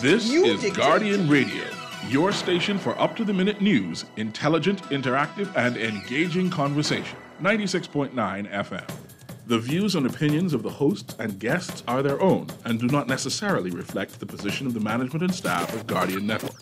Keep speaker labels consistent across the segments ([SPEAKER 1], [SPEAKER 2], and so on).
[SPEAKER 1] This is Guardian Radio, your station for up to the minute news, intelligent, interactive, and engaging conversation. 96.9 FM. The views and opinions of the hosts and guests are their own and do not necessarily reflect the position of the management and staff of Guardian Network.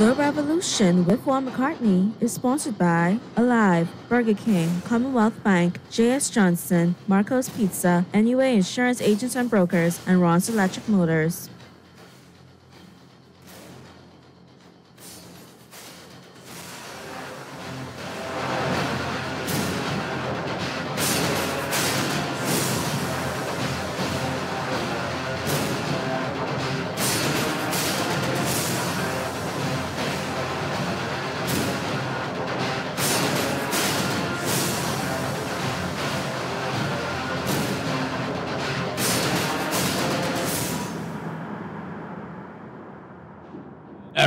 [SPEAKER 2] The Revolution with Juan McCartney is sponsored by ALIV, Burger King, Commonwealth Bank, J.S. Johnson, Marco's Pizza, NUA Insurance Agents and Brokers, and Ron's Electric Motors.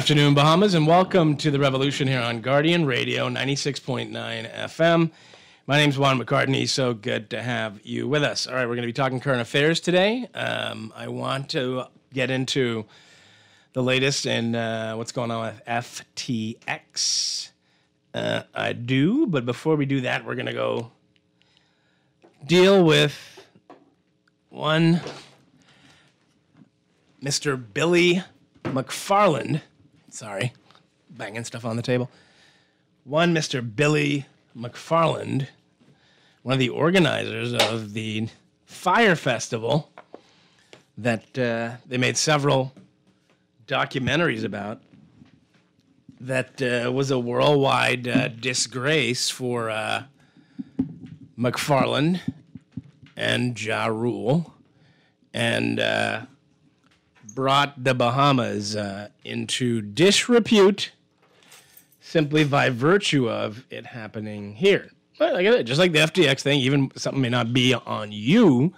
[SPEAKER 3] Afternoon, Bahamas, and welcome to the revolution here on Guardian Radio 96.9 FM. My name's Juan McCartney. So good to have you with us. All right, we're going to be talking current affairs today. Um, I want to get into the latest in uh, what's going on with FTX. Uh, I do, but before we do that, we're going to go deal with one Mr. Billy McFarland Sorry, banging stuff on the table. One, Mr. Billy McFarland, one of the organizers of the Fyre Festival that uh, they made several documentaries about that uh, was a worldwide uh, disgrace for uh, McFarland and Ja Rule. And uh, brought the Bahamas uh, into disrepute simply by virtue of it happening here. But like I said, just like the FTX thing, even something may not be on you,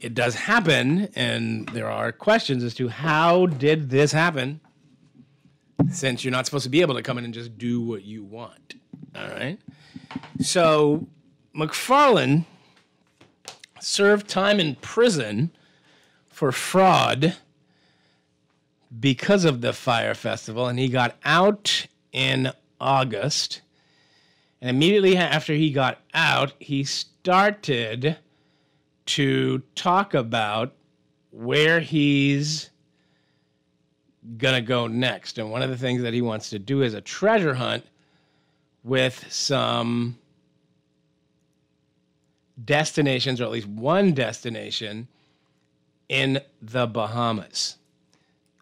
[SPEAKER 3] it does happen, and there are questions as to how did this happen, since you're not supposed to be able to come in and just do what you want. All right. So McFarland served time in prison for fraud because of the Fyre Festival, and he got out in August. And immediately after he got out, he started to talk about where he's gonna go next. And one of the things that he wants to do is a treasure hunt with some destinations, or at least one destination in the Bahamas.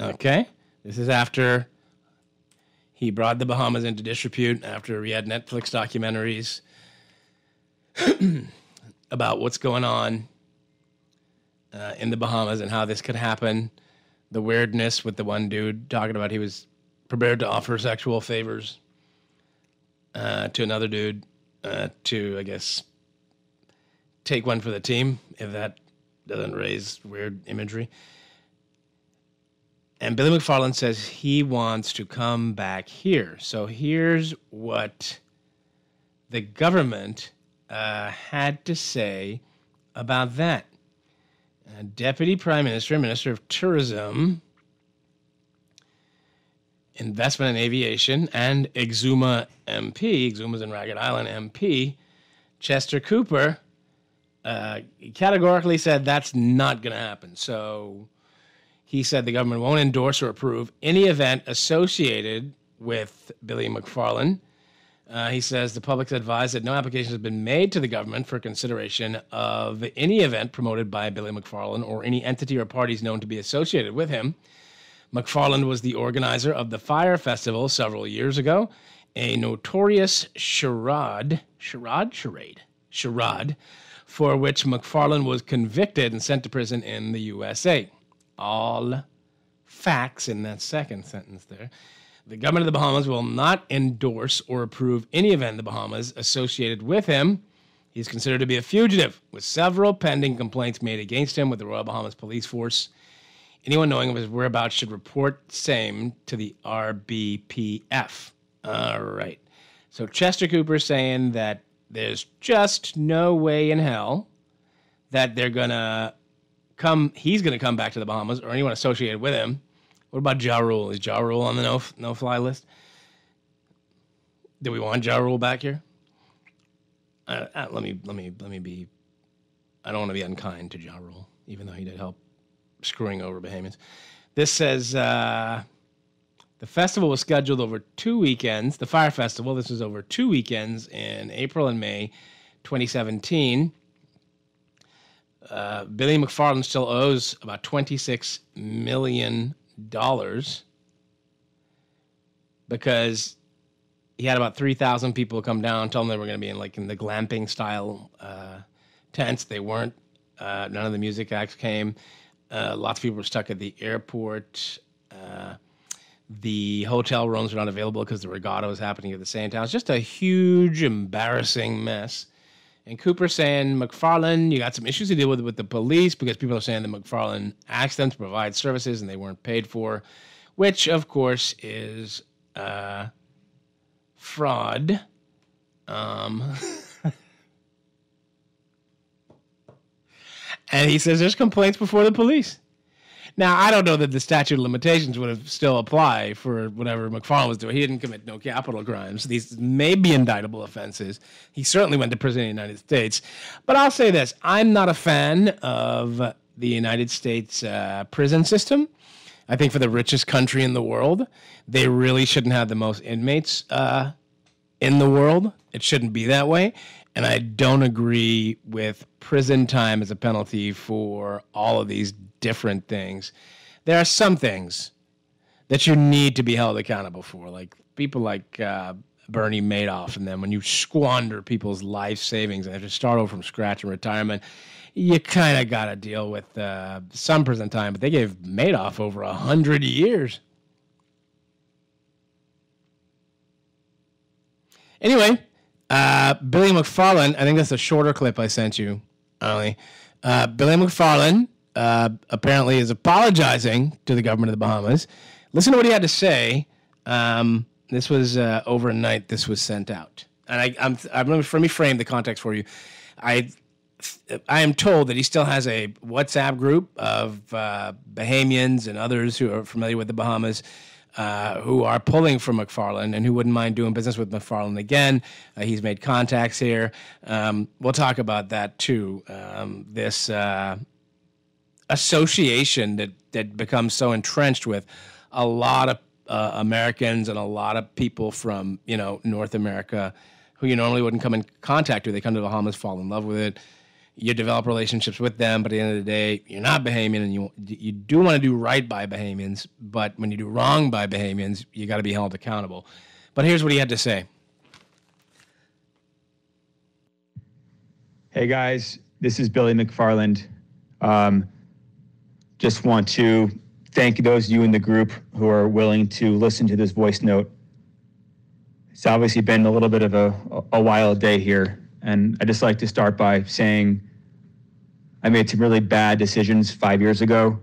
[SPEAKER 3] Okay. This is after he brought the Bahamas into disrepute, after he had Netflix documentaries about what's going on uh, in the Bahamas and how this could happen. The weirdness with the one dude talking about he was prepared to offer sexual favors uh, to another dude uh, to, I guess, take one for the team, if that doesn't raise weird imagery. And Billy McFarland says he wants to come back here. So here's what the government uh, had to say about that. Uh, Deputy Prime Minister, Minister of Tourism, Investment and Aviation, and Exuma MP, Exuma's in Ragged Island MP, Chester Cooper, uh, categorically said that's not going to happen. So he said the government won't endorse or approve any event associated with Billy McFarland. Uh, he says the public's advised that no application has been made to the government for consideration of any event promoted by Billy McFarland or any entity or parties known to be associated with him. McFarland was the organizer of the Fyre Festival several years ago, a notorious charade, charade, charade, charade, for which McFarland was convicted and sent to prison in the USA all facts in that second sentence there. The government of the Bahamas will not endorse or approve any event in the Bahamas associated with him. He's considered to be a fugitive, with several pending complaints made against him with the Royal Bahamas Police Force. Anyone knowing of his whereabouts should report same to the RBPF. All right. So Chester Cooper saying that there's just no way in hell that they're gonna come. He's gonna come back to the Bahamas or anyone associated with him. What about Ja Rule? Is Ja Rule on the no no fly list? Do we want Ja Rule back here? Uh, uh, let me let me let me be. I don't want to be unkind to Ja Rule, even though he did help screwing over Bahamians. This says uh, the festival was scheduled over two weekends. The Fyre Festival. This was over two weekends in April and May, 2017. Uh, Billy McFarland still owes about 26 million dollars because he had about 3,000 people come down, tell them they were going to be in like in the glamping style uh, tents. They weren't. Uh, none of the music acts came. Uh, lots of people were stuck at the airport. Uh, the hotel rooms were not available because the regatta was happening at the same time. It's just a huge, embarrassing mess. And Cooper saying, McFarland, you got some issues to deal with with the police because people are saying that McFarland asked them to provide services and they weren't paid for, which, of course, is uh, fraud. Um, and he says there's complaints before the police. Now, I don't know that the statute of limitations would have still apply for whatever McFarland was doing. He didn't commit no capital crimes. These may be indictable offenses. He certainly went to prison in the United States. But I'll say this I'm not a fan of the United States uh, prison system. I think for the richest country in the world, they really shouldn't have the most inmates uh, in the world. It shouldn't be that way. And I don't agree with prison time as a penalty for all of these different things. There are some things that you need to be held accountable for, like people like uh, Bernie Madoff, and then when you squander people's life savings and have to start over from scratch in retirement, you kind of got to deal with uh, some prison time. But they gave Madoff over a hundred years. Anyway, uh, Billy McFarland, I think that's a shorter clip I sent you, Ollie. Uh, Billy McFarland uh, apparently is apologizing to the government of the Bahamas. Listen to what he had to say. Um, this was uh, overnight. This was sent out, and I, I'm, I'm let me frame the context for you. I I am told that he still has a WhatsApp group of uh, Bahamians and others who are familiar with the Bahamas uh, who are pulling for McFarland and who wouldn't mind doing business with McFarland again. Uh, he's made contacts here. Um, we'll talk about that too. Um, this uh, association that that becomes so entrenched with a lot of uh, Americans and a lot of people from you know North America who you normally wouldn't come in contact with. They come to the Bahamas, fall in love with it you develop relationships with them, but at the end of the day, you're not Bahamian, and you you do want to do right by Bahamians, but when you do wrong by Bahamians, you got to be held accountable. But here's what he had to say.
[SPEAKER 4] Hey guys, this is Billy McFarland. Um, just want to thank those of you in the group who are willing to listen to this voice note. It's obviously been a little bit of a, a wild day here and I just like to start by saying I made some really bad decisions five years ago,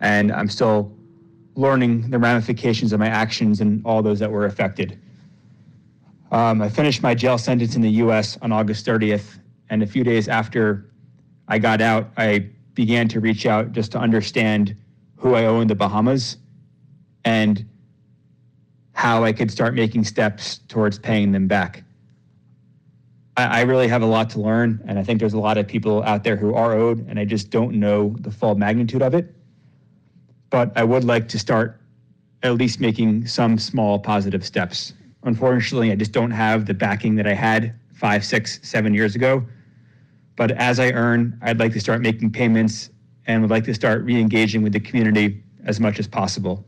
[SPEAKER 4] and I'm still learning the ramifications of my actions and all those that were affected. Um, I finished my jail sentence in the US on August 30th, and a few days after I got out, I began to reach out just to understand who I owe in the Bahamas and how I could start making steps towards paying them back. I, I really have a lot to learn, and I think there's a lot of people out there who are owed, and I just don't know the full magnitude of it. But I would like to start at least making some small positive steps. Unfortunately, I just don't have the backing that I had five, six, seven years ago. But as I earn, I'd like to start making payments and would like to start re engaging with the community as much as possible.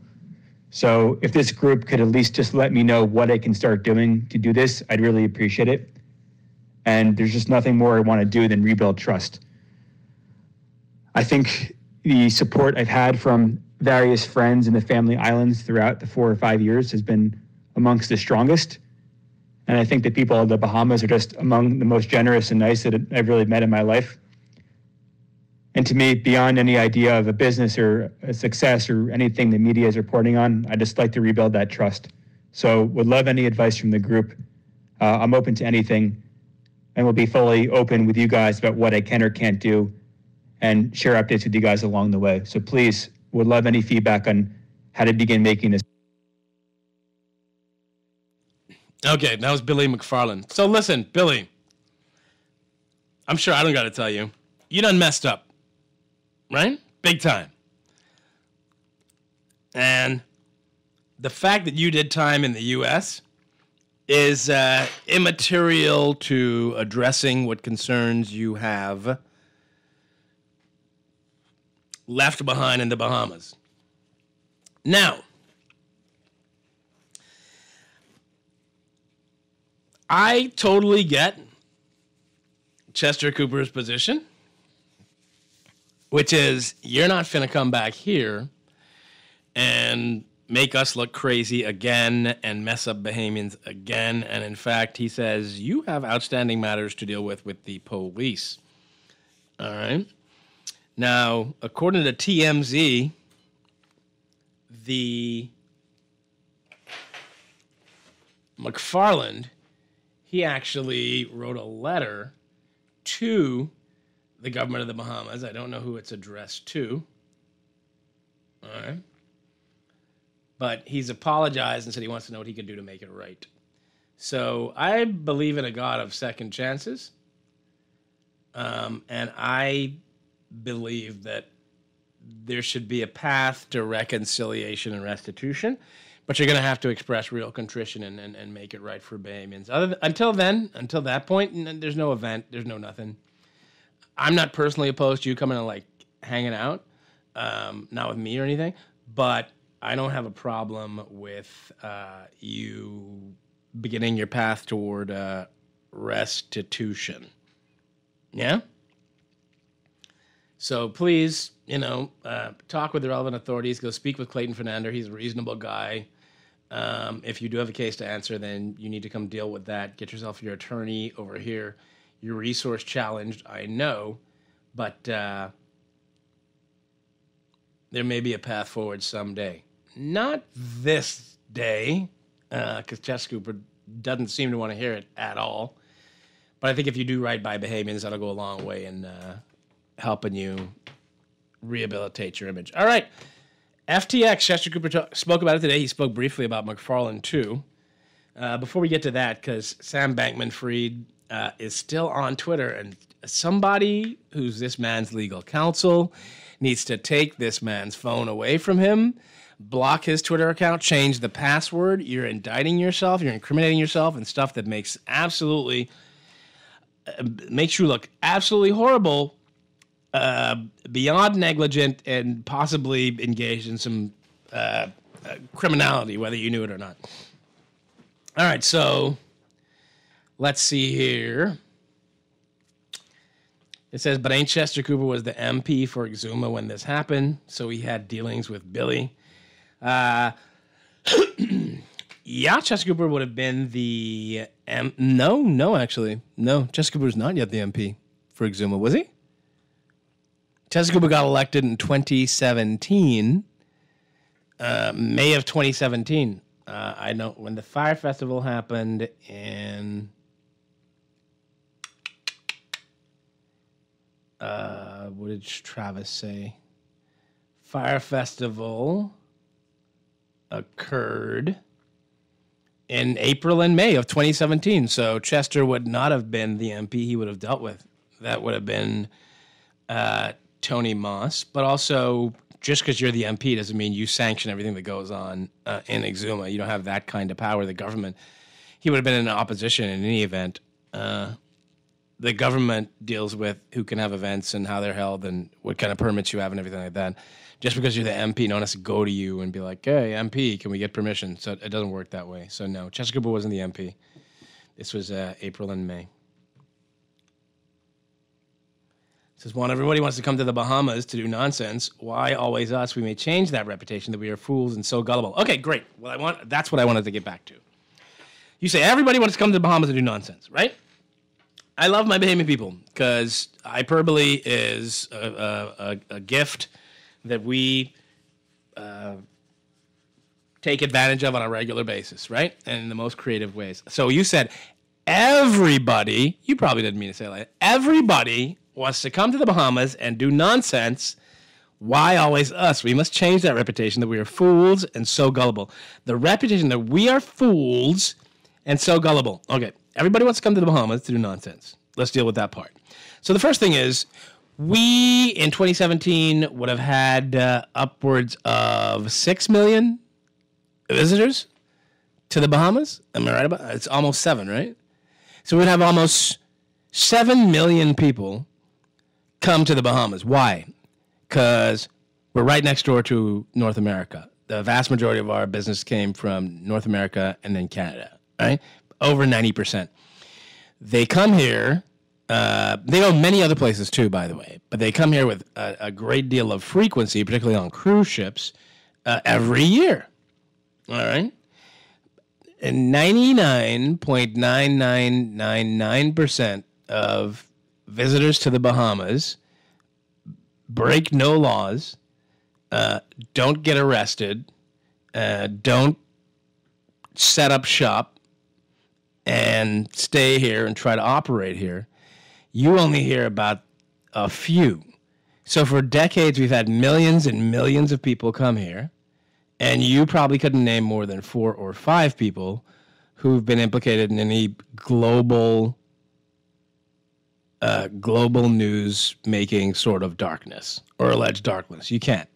[SPEAKER 4] So if this group could at least just let me know what I can start doing to do this, I'd really appreciate it and there's just nothing more I want to do than rebuild trust. I think the support I've had from various friends in the family islands throughout the four or five years has been amongst the strongest. And I think the people of the Bahamas are just among the most generous and nice that I've really met in my life. And to me, beyond any idea of a business or a success or anything the media is reporting on, I just like to rebuild that trust. So would love any advice from the group Uh, I'm open to anything and will be fully open with you guys about what I can or can't do and share updates with you guys along the way. So please, would love any feedback on how to begin making this.
[SPEAKER 3] Okay, that was Billy McFarland. So listen, Billy, I'm sure I don't got to tell you, you done messed up, right? Big time. And the fact that you did time in the U.S. is uh, immaterial to addressing what concerns you have left behind in the Bahamas. Now, I totally get Chester Cooper's position, which is you're not finna come back here and make us look crazy again and mess up Bahamians again. And in fact, he says you have outstanding matters to deal with with the police. All right. Now, according to TMZ, the McFarland, he actually wrote a letter to the government of the Bahamas. I don't know who it's addressed to. All right. But he's apologized and said he wants to know what he can do to make it right. So I believe in a God of second chances. Um, and I believe that there should be a path to reconciliation and restitution, but you're going to have to express real contrition and, and, and make it right for Bahamians. Other than, until then, until that point, there's no event, there's no nothing. I'm not personally opposed to you coming and like hanging out, um, not with me or anything, but I don't have a problem with uh, you beginning your path toward uh, restitution. Yeah? So please, you know, uh, talk with the relevant authorities. Go speak with Clayton Fernander. He's a reasonable guy. Um, if you do have a case to answer, then you need to come deal with that. Get yourself your attorney over here. You're resource challenged, I know, but uh, there may be a path forward someday. Not this day, because uh, Cooper doesn't seem to want to hear it at all. But I think if you do right by Bahamians, that'll go a long way in uh, helping you rehabilitate your image. All right. FTX, Chester Cooper t- spoke about it today. He spoke briefly about McFarland, too. Uh, before we get to that, because Sam Bankman Fried uh, is still on Twitter, and somebody who's this man's legal counsel needs to take this man's phone away from him, block his Twitter account, change the password. You're indicting yourself, you're incriminating yourself, and stuff that makes absolutely uh, makes you look absolutely horrible uh, beyond negligent and possibly engaged in some uh, uh, criminality, whether you knew it or not. All right, so let's see here. It says, but ain't Chester Cooper was the MP for Exuma when this happened, so he had dealings with Billy. Uh, yeah, Chester Cooper would have been the M. No, no, actually, no. Chester Cooper not yet the MP for Exuma, was he? Cooper got elected in 2017, uh, May of 2017. Uh, I know when the Fyre Festival happened in. Uh, what did Travis say? Fyre Festival occurred in April and May of 2017. So Chester would not have been the MP he would have dealt with. That would have been uh, Tony Moss, but also just because you're the MP doesn't mean you sanction everything that goes on uh, in Exuma. You don't have that kind of power. The government, he would have been in opposition in any event. Uh, the government deals with who can have events and how they're held and what kind of permits you have and everything like that. Just because you're the MP, no one has to go to you and be like, "Hey, MP, can we get permission?" So it doesn't work that way. So no, Chesapeake wasn't the MP. This was uh, April and May. Says, "One, everybody wants to come to the Bahamas to do nonsense. Why always us? We may change that reputation that we are fools and so gullible." Okay, great. Well, I want that's what I wanted to get back to. You say everybody wants to come to the Bahamas to do nonsense, right? I love my Bahamian people because hyperbole is a, a, a, gift that we uh, take advantage of on a regular basis, right? And in the most creative ways. So you said everybody, you probably didn't mean to say like everybody wants to come to the Bahamas and do nonsense. Why always us? We must change that reputation that we are fools and so gullible. The reputation that we are fools and so gullible. Okay, everybody wants to come to the Bahamas to do nonsense. Let's deal with that part. So the first thing is, we in 2017 would have had uh, upwards of six million visitors to the Bahamas. Am I right about? It's almost seven, right? So we'd have almost seven million people come to the Bahamas. Why? Because we're right next door to North America. The vast majority of our business came from North America and then Canada, right? Over 90%. They come here. Uh, they go many other places too, by the way, but they come here with a, a great deal of frequency, particularly on cruise ships, uh, every year. All right. And 99.9999% of visitors to the Bahamas break no laws, uh, don't get arrested, uh, don't set up shop and stay here and try to operate here. You only hear about a few. So for decades, we've had millions and millions of people come here, and you probably couldn't name more than four or five people who've been implicated in any global uh, global news making sort of darkness or alleged darkness. You can't.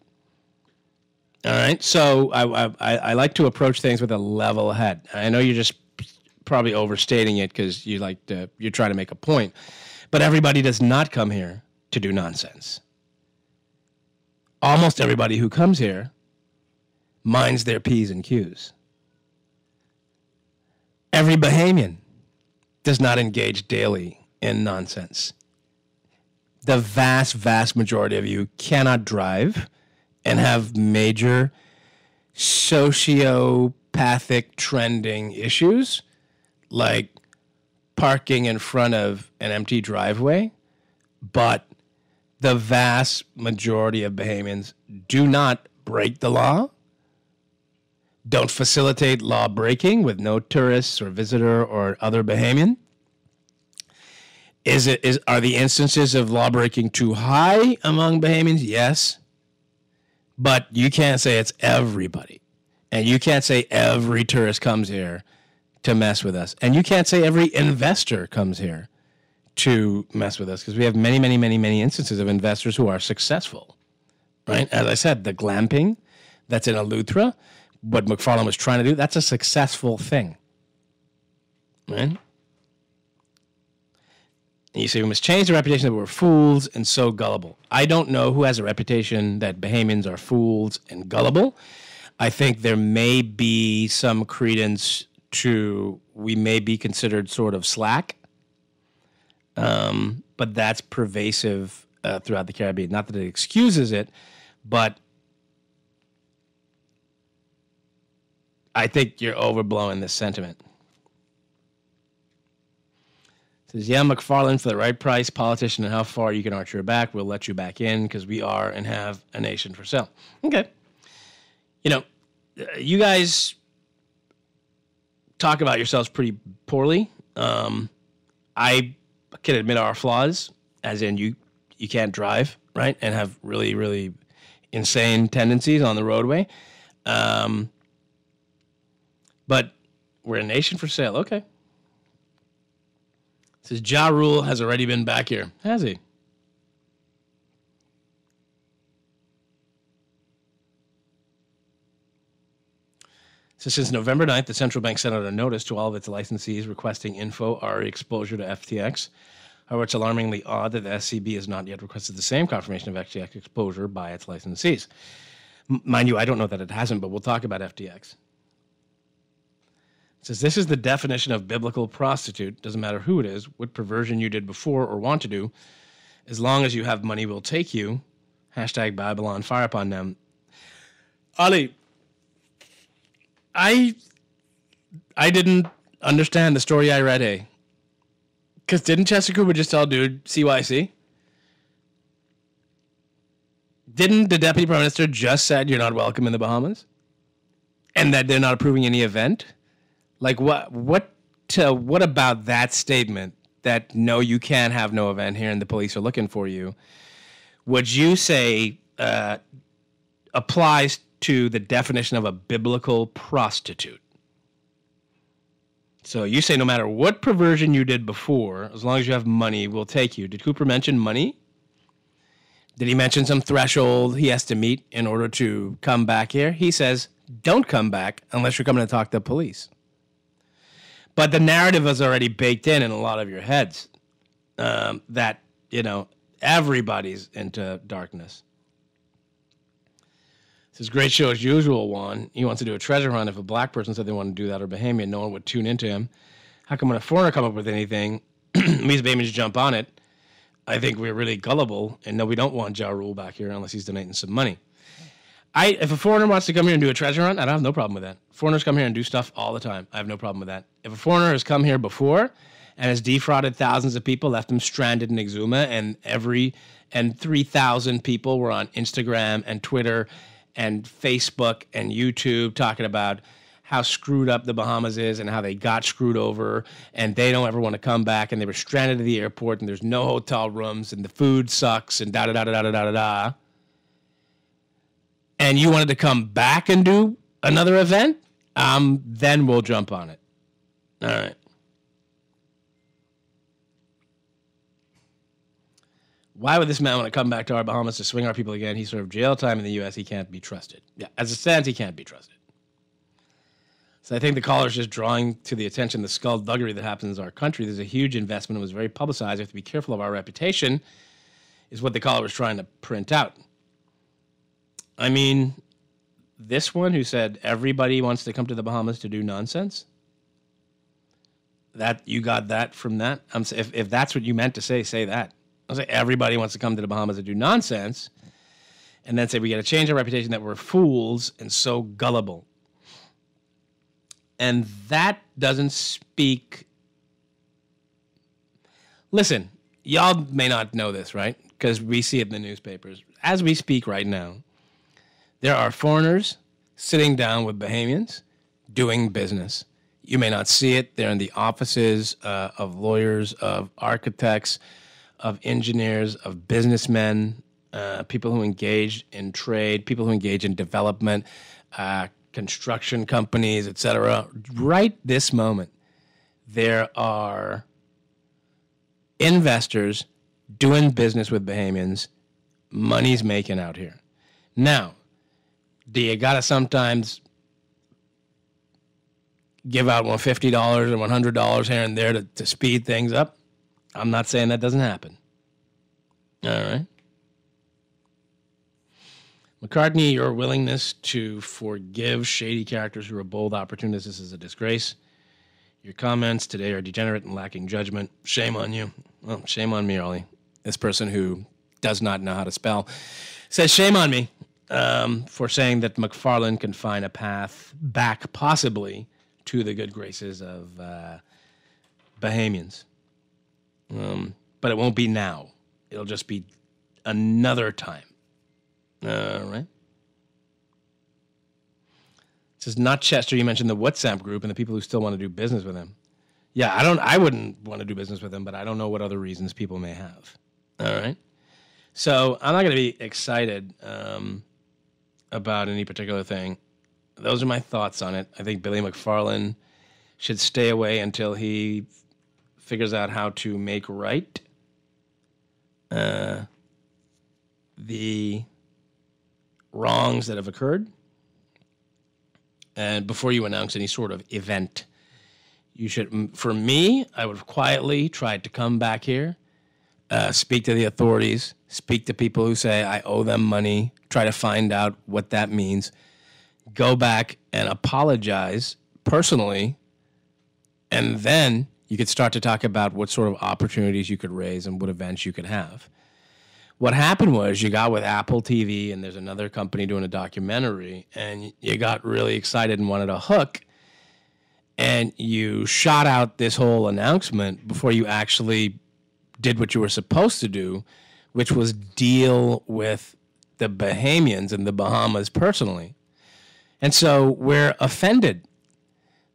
[SPEAKER 3] All right. So I, I, I like to approach things with a level head. I know you're just probably overstating it because you like to, you're trying to make a point, but everybody does not come here to do nonsense. Almost everybody who comes here minds their P's and Q's. Every Bahamian does not engage daily in nonsense. The vast, vast majority of you cannot drive and have major sociopathic trending issues like parking in front of an empty driveway, but the vast majority of Bahamians do not break the law, don't facilitate law breaking with no tourists or visitor or other Bahamian, is it is are the instances of law breaking too high among Bahamians? Yes. But you can't say it's everybody. And you can't say every tourist comes here to mess with us. And you can't say every investor comes here to mess with us because we have many, many, many, many instances of investors who are successful. Right? As I said, the glamping that's in Eleuthera, what McFarland was trying to do, that's a successful thing. Right? You say we must change the reputation that we're fools and so gullible. I don't know who has a reputation that Bahamians are fools and gullible. I think there may be some credence to we may be considered sort of slack, um, but that's pervasive uh, throughout the Caribbean. Not that it excuses it, but I think you're overblowing this sentiment. Says, yeah, McFarland, for the right price, politician, and how far you can arch your back, we'll let you back in because we are and have a nation for sale. Okay. You know, uh, you guys talk about yourselves pretty poorly. Um, I can admit our flaws, as in you you can't drive, right, and have really, really insane tendencies on the roadway. Um, but we're a nation for sale. Okay says Ja Rule has already been back here. Has he? So since November 9th, the central bank sent out a notice to all of its licensees requesting info RE exposure to FTX. However, it's alarmingly odd that the SCB has not yet requested the same confirmation of FTX exposure by its licensees. M- mind you, I don't know that it hasn't, but we'll talk about FTX says this is the definition of biblical prostitute. Doesn't matter who it is, what perversion you did before or want to do, as long as you have money, we'll take you. Hashtag Babylon fire upon them. Ali, I I didn't understand the story I read. A, because didn't Chester Cooper just tell dude CYC? Didn't the deputy prime minister just said you're not welcome in the Bahamas, and that they're not approving any event? Like what? What uh, what about that statement that no, you can't have no event here, and the police are looking for you? Would you say uh, applies to the definition of a biblical prostitute? So you say no matter what perversion you did before, as long as you have money, we'll take you. Did Cooper mention money? Did he mention some threshold he has to meet in order to come back here? He says, don't come back unless you're coming to talk to the police. But the narrative is already baked in in a lot of your heads um, that, you know, everybody's into darkness. This is great show as usual, Juan. He wants to do a treasure hunt. If a black person said they want to do that or Bahamian, no one would tune into him. How come when a foreigner come up with anything, these Bahamians jump on it? I think we're really gullible, and no, we don't want Ja Rule back here unless he's donating some money. I if a foreigner wants to come here and do a treasure hunt, I don't have no problem with that. Foreigners come here and do stuff all the time. I have no problem with that. If a foreigner has come here before and has defrauded thousands of people, left them stranded in Exuma, and every and three thousand people were on Instagram and Twitter and Facebook and YouTube talking about how screwed up the Bahamas is and how they got screwed over and they don't ever want to come back and they were stranded at the airport and there's no hotel rooms and the food sucks and da da da da da da da da. And you wanted to come back and do another event, um, then we'll jump on it. All right. Why would this man want to come back to our Bahamas to swing our people again? He served jail time in the U.S. He can't be trusted. Yeah, as it stands, he can't be trusted. So I think the caller is just drawing to the attention the skullduggery that happens in our country. There's a huge investment. It was very publicized. We have to be careful of our reputation, is what the caller was trying to print out. I mean, this one who said everybody wants to come to the Bahamas to do nonsense. That you got that from that. I'm if if that's what you meant to say, say that. I say everybody wants to come to the Bahamas to do nonsense, and then say we got to change our reputation that we're fools and so gullible. And that doesn't speak. Listen, y'all may not know this, right? Because we see it in the newspapers. As we speak right now, there are foreigners sitting down with Bahamians doing business. You may not see it. They're in the offices uh, of lawyers, of architects, of engineers, of businessmen, uh, people who engage in trade, people who engage in development, uh, construction companies, etc. Right this moment, there are investors doing business with Bahamians. Money's making out here. Now, do you gotta sometimes give out one fifty dollars or one hundred dollars here and there to, to speed things up? I'm not saying that doesn't happen. All right. McCartney, your willingness to forgive shady characters who are bold opportunists is a disgrace. Your comments today are degenerate and lacking judgment. Shame on you. Well, shame on me, Ollie. This person who does not know how to spell says, Shame on me um, for saying that McFarland can find a path back, possibly, to the good graces of uh, Bahamians. Um, but it won't be now. It'll just be another time. All right. It says not Chester. You mentioned the WhatsApp group and the people who still want to do business with him. Yeah, I don't. I wouldn't want to do business with him, but I don't know what other reasons people may have. All right. So I'm not going to be excited um, about any particular thing. Those are my thoughts on it. I think Billy McFarland should stay away until he figures out how to make right uh, the wrongs that have occurred. And before you announce any sort of event, you should, for me, I would have quietly tried to come back here, uh, speak to the authorities, speak to people who say I owe them money, try to find out what that means, go back and apologize personally, and then you could start to talk about what sort of opportunities you could raise and what events you could have. What happened was you got with Apple TV and there's another company doing a documentary and you got really excited and wanted a hook and you shot out this whole announcement before you actually did what you were supposed to do, which was deal with the Bahamians and the Bahamas personally. And so we're offended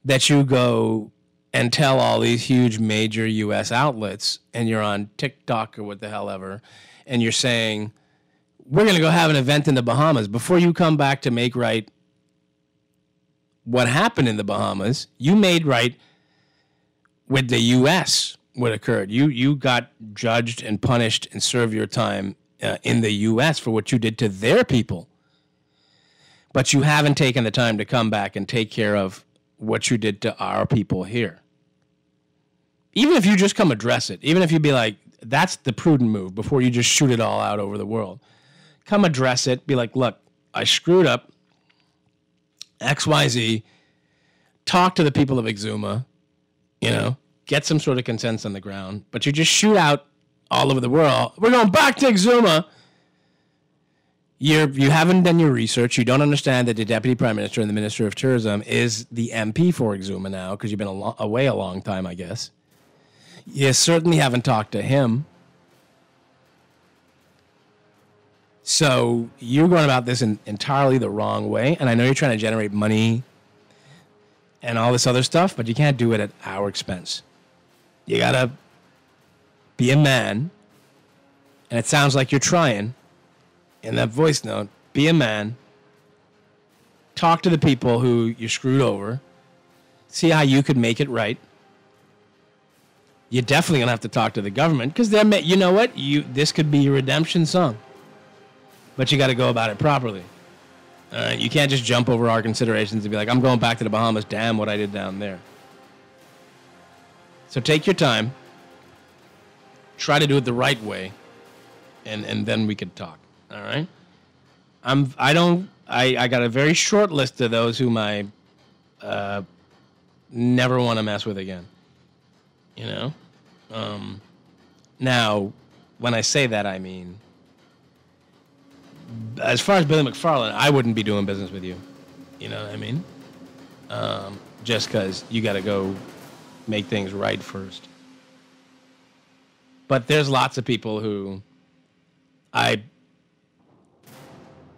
[SPEAKER 3] that you go and tell all these huge major US outlets and you're on TikTok or what the hell ever and you're saying we're going to go have an event in the Bahamas before you come back to make right what happened in the Bahamas you made right with the US what occurred you you got judged and punished and served your time uh, in the US for what you did to their people but you haven't taken the time to come back and take care of what you did to our people here. Even if you just come address it, even if you be like, that's the prudent move before you just shoot it all out over the world. Come address it, be like, look, I screwed up. XYZ. Talk to the people of Exuma, you know, get some sort of consensus on the ground, but you just shoot out all over the world. We're going back to Exuma you're you haven't done your research. You don't understand that the deputy prime minister and the minister of tourism is the MP for Exuma now because you've been a away a long time, I guess. You certainly haven't talked to him. So you're going about this in entirely the wrong way, and I know you're trying to generate money and all this other stuff, but you can't do it at our expense. You gotta be a man, and it sounds like you're trying in that voice note, be a man, talk to the people who you screwed over, see how you could make it right. You're definitely gonna have to talk to the government because they're, you know what, you this could be your redemption song, but you got to go about it properly. Uh, you can't just jump over our considerations and be like, I'm going back to the Bahamas. Damn, what I did down there. So take your time. Try to do it the right way, and and then we could talk. All right. I'm. I don't. I. I got a very short list of those whom I uh, never want to mess with again. You know. Um, now, when I say that, I mean, as far as Billy McFarland, I wouldn't be doing business with you. You know what I mean? Um, just because you got to go make things right first. But there's lots of people who I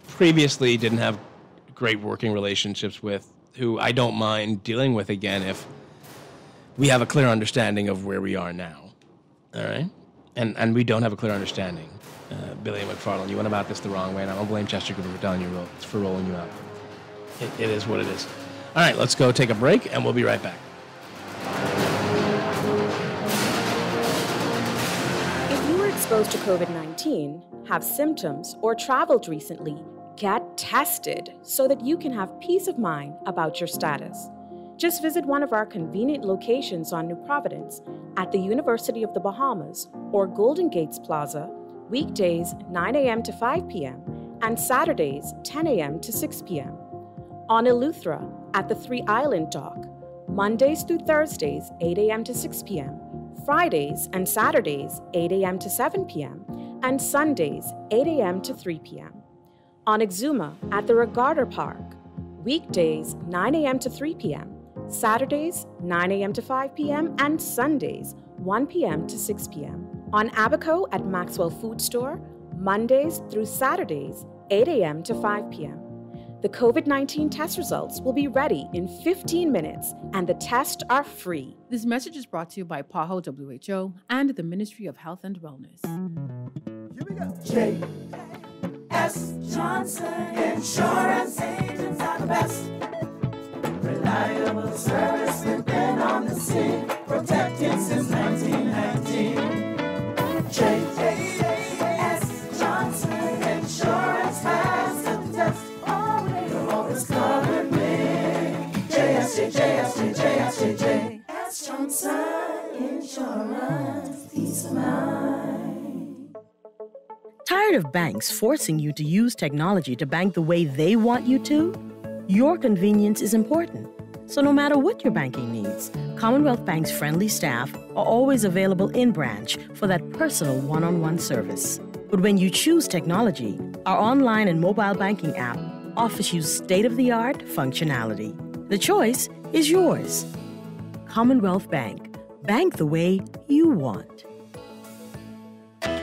[SPEAKER 3] previously didn't have great working relationships with, who I don't mind dealing with again if we have a clear understanding of where we are now. All right? And, and we don't have a clear understanding. Uh, Billy McFarland, you went about this the wrong way, and I don't blame Chester Cooper for telling you for rolling you out. It, it is what it is. All right, let's go take a break, and we'll be right back.
[SPEAKER 5] If you were exposed to COVID 19, have symptoms, or traveled recently, Get tested so that you can have peace of mind about your status. Just visit one of our convenient locations on New Providence at the University of the Bahamas or Golden Gates Plaza, weekdays 9 a.m. to 5 p.m. and Saturdays 10 a.m. to 6 p.m. On Eleuthera at the Three Island Dock, Mondays through Thursdays 8 a.m. to 6 p.m., Fridays and Saturdays 8 a.m. to 7 p.m., and Sundays 8 a.m. to 3 p.m on Exuma at the Regatta Park, weekdays 9 a.m. to 3 p.m., Saturdays 9 a.m. to 5 p.m., and Sundays 1 p.m. to 6 p.m. On Abaco at Maxwell Food Store, Mondays through Saturdays 8 a.m. to 5 p.m. The COVID 19 test results will be ready in 15 minutes and the tests are free.
[SPEAKER 6] This message is brought to you by PAHO WHO and the Ministry of Health and Wellness.
[SPEAKER 7] Here we go. J. S. Johnson Insurance agents are the best. Reliable service, we've been on the scene, protecting since 1919. J.S. Johnson Insurance, peace of mind.
[SPEAKER 8] Tired of banks forcing you to use technology to bank the way they want you to? Your convenience is important. So, no matter what your banking needs, Commonwealth Bank's friendly staff are always available in branch for that personal one on one service. But when you choose technology, our online and mobile banking app offers you state of the art functionality. The choice is yours. Commonwealth Bank. Bank the way you want.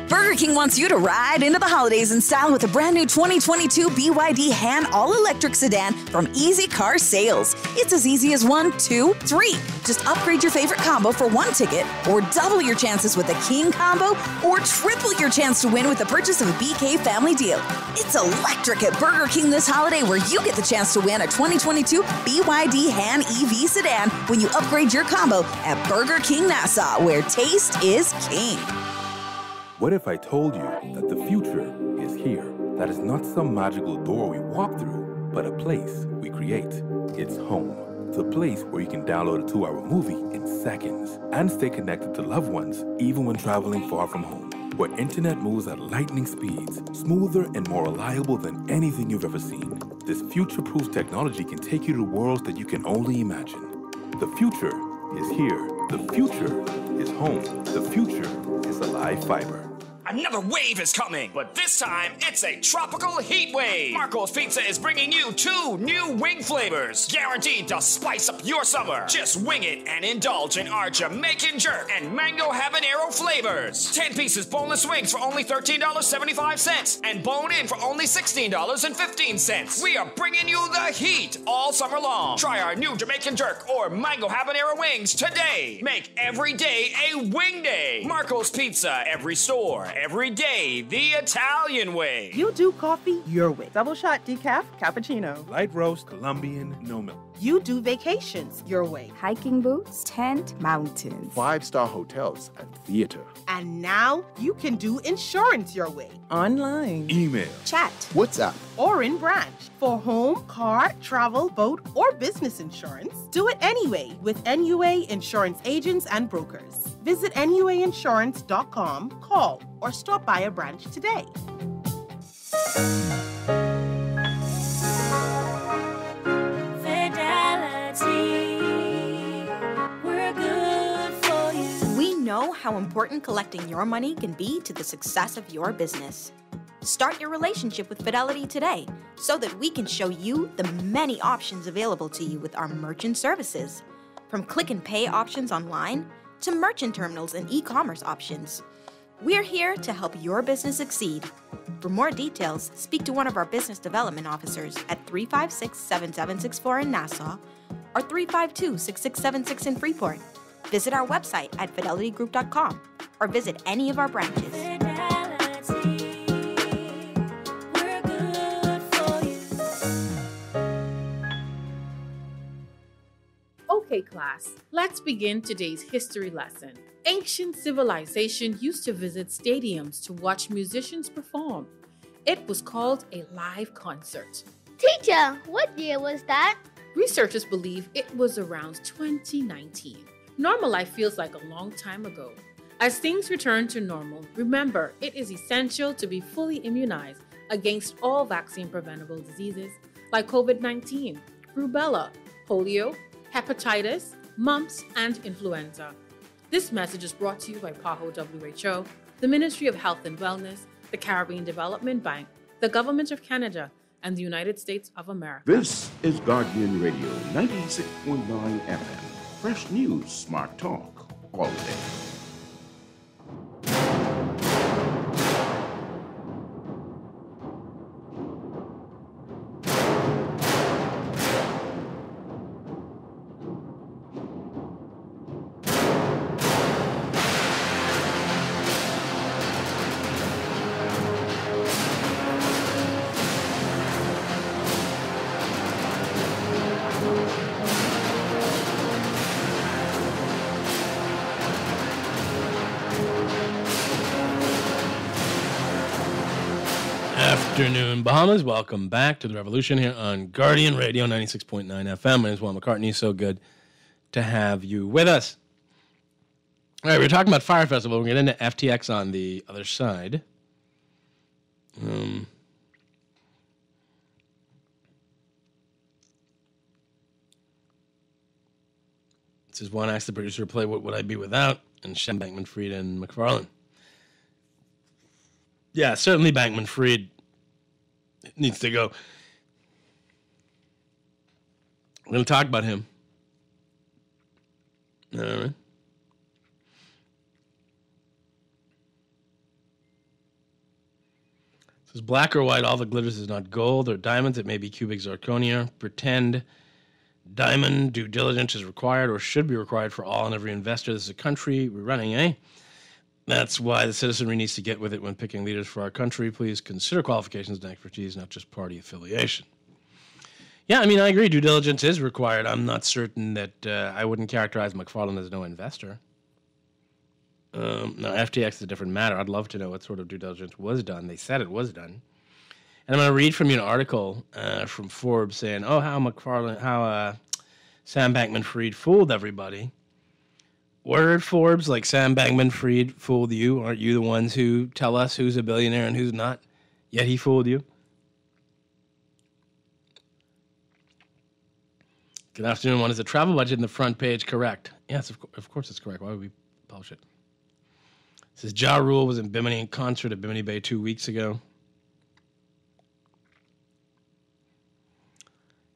[SPEAKER 9] Burger King wants you to ride into the holidays in style with a brand new 2022 BYD Han all electric sedan from Easy Car Sales. It's as easy as one, two, three. Just upgrade your favorite combo for one ticket, or double your chances with a King combo, or triple your chance to win with the purchase of a BK family deal. It's electric at Burger King this holiday, where you get the chance to win a 2022 BYD Han EV sedan when you upgrade your combo at Burger King Nassau, where taste is king.
[SPEAKER 10] What if I told you that the future is here? That is not some magical door we walk through, but a place we create. It's home. The place where you can download a two hour movie in seconds and stay connected to loved ones even when traveling far from home. Where internet moves at lightning speeds, smoother and more reliable than anything you've ever seen. This future proof technology can take you to worlds that you can only imagine. The future is here. The future is home. The future is ALIV Fiber.
[SPEAKER 11] Another wave is coming, but this time it's a tropical heat wave. Marco's Pizza is bringing you two new wing flavors, guaranteed to spice up your summer. Just wing it and indulge in our Jamaican jerk and mango habanero flavors. 10 pieces boneless wings for only $13.75 and bone in for only $16.15. We are bringing you the heat all summer long. Try our new Jamaican jerk or mango habanero wings today. Make every day a wing day. Marco's Pizza, every store, every day, the Italian way.
[SPEAKER 12] You do coffee your way. Double shot decaf, cappuccino.
[SPEAKER 10] Light roast, Colombian, no milk.
[SPEAKER 12] You do vacations your way.
[SPEAKER 13] Hiking boots, tent, mountains.
[SPEAKER 14] Five star hotels and theater.
[SPEAKER 12] And now you can do insurance your way. Online.
[SPEAKER 10] Email.
[SPEAKER 13] Chat.
[SPEAKER 14] WhatsApp.
[SPEAKER 12] Or in branch. For home, car, travel, boat, or business insurance, do it anyway with NUA Insurance Agents and Brokers. Visit NUAinsurance.com, call, or stop by a branch today.
[SPEAKER 15] We know how important collecting your money can be to the success of your business. Start your relationship with Fidelity today so that we can show you the many options available to you with our merchant services. From click and pay options online to merchant terminals and e commerce options. We're here to help your business succeed. For more details, speak to one of our business development officers at 356 7764 in Nassau or 352 6676 in Freeport. Visit our website at fidelitygroup.com or visit any of our branches.
[SPEAKER 6] Okay, class, let's begin today's history lesson. Ancient civilization used to visit stadiums to watch musicians perform. It was called a live concert.
[SPEAKER 16] Teacher, what year was that?
[SPEAKER 6] Researchers believe it was around 2019. Normal life feels like a long time ago. As things return to normal, remember it is essential to be fully immunized against all vaccine preventable diseases like COVID 19, rubella, polio, hepatitis, mumps, and influenza. This message is brought to you by PAHO WHO, the Ministry of Health and Wellness, the Caribbean Development Bank, the Government of Canada, and the United States of America.
[SPEAKER 17] This is Guardian Radio 96.9 FM. Fresh news, smart talk, all day.
[SPEAKER 3] Good afternoon, Bahamas. Welcome back to the Revolution here on Guardian Radio 96.9 FM. My name is Juan McCartney. So good to have you with us. All right, we're talking about Fyre Festival. To get into FTX on the other side. Um, this is one asked the producer to play What Would I Be Without? and Shem Bankman Fried and McFarland. Yeah, certainly Bankman Fried needs to go. We're going to talk about him. All right. Says black or white, all the glitters is not gold or diamonds. It may be cubic zirconia. Pretend Diamond due diligence is required or should be required for all and every investor. This is a country we're running, eh? That's why the citizenry needs to get with it when picking leaders for our country. Please consider qualifications and expertise, not just party affiliation. Yeah, I mean, I agree. Due diligence is required. I'm not certain that uh, I wouldn't characterize McFarland as no investor. Um, now, FTX is a different matter. I'd love to know what sort of due diligence was done. They said it was done. And I'm going to read from you an article uh, from Forbes saying, "Oh, how McFarland, how uh, Sam Bankman-Fried fooled everybody." Word Forbes, like Sam Bankman-Fried fooled you. Aren't you the ones who tell us who's a billionaire and who's not? Yet he fooled you. Good afternoon. Juan is the travel budget in the front page correct? Yes, of, co- of course it's correct. Why would we publish it? It says Ja Rule was in Bimini in concert at Bimini Bay two weeks ago.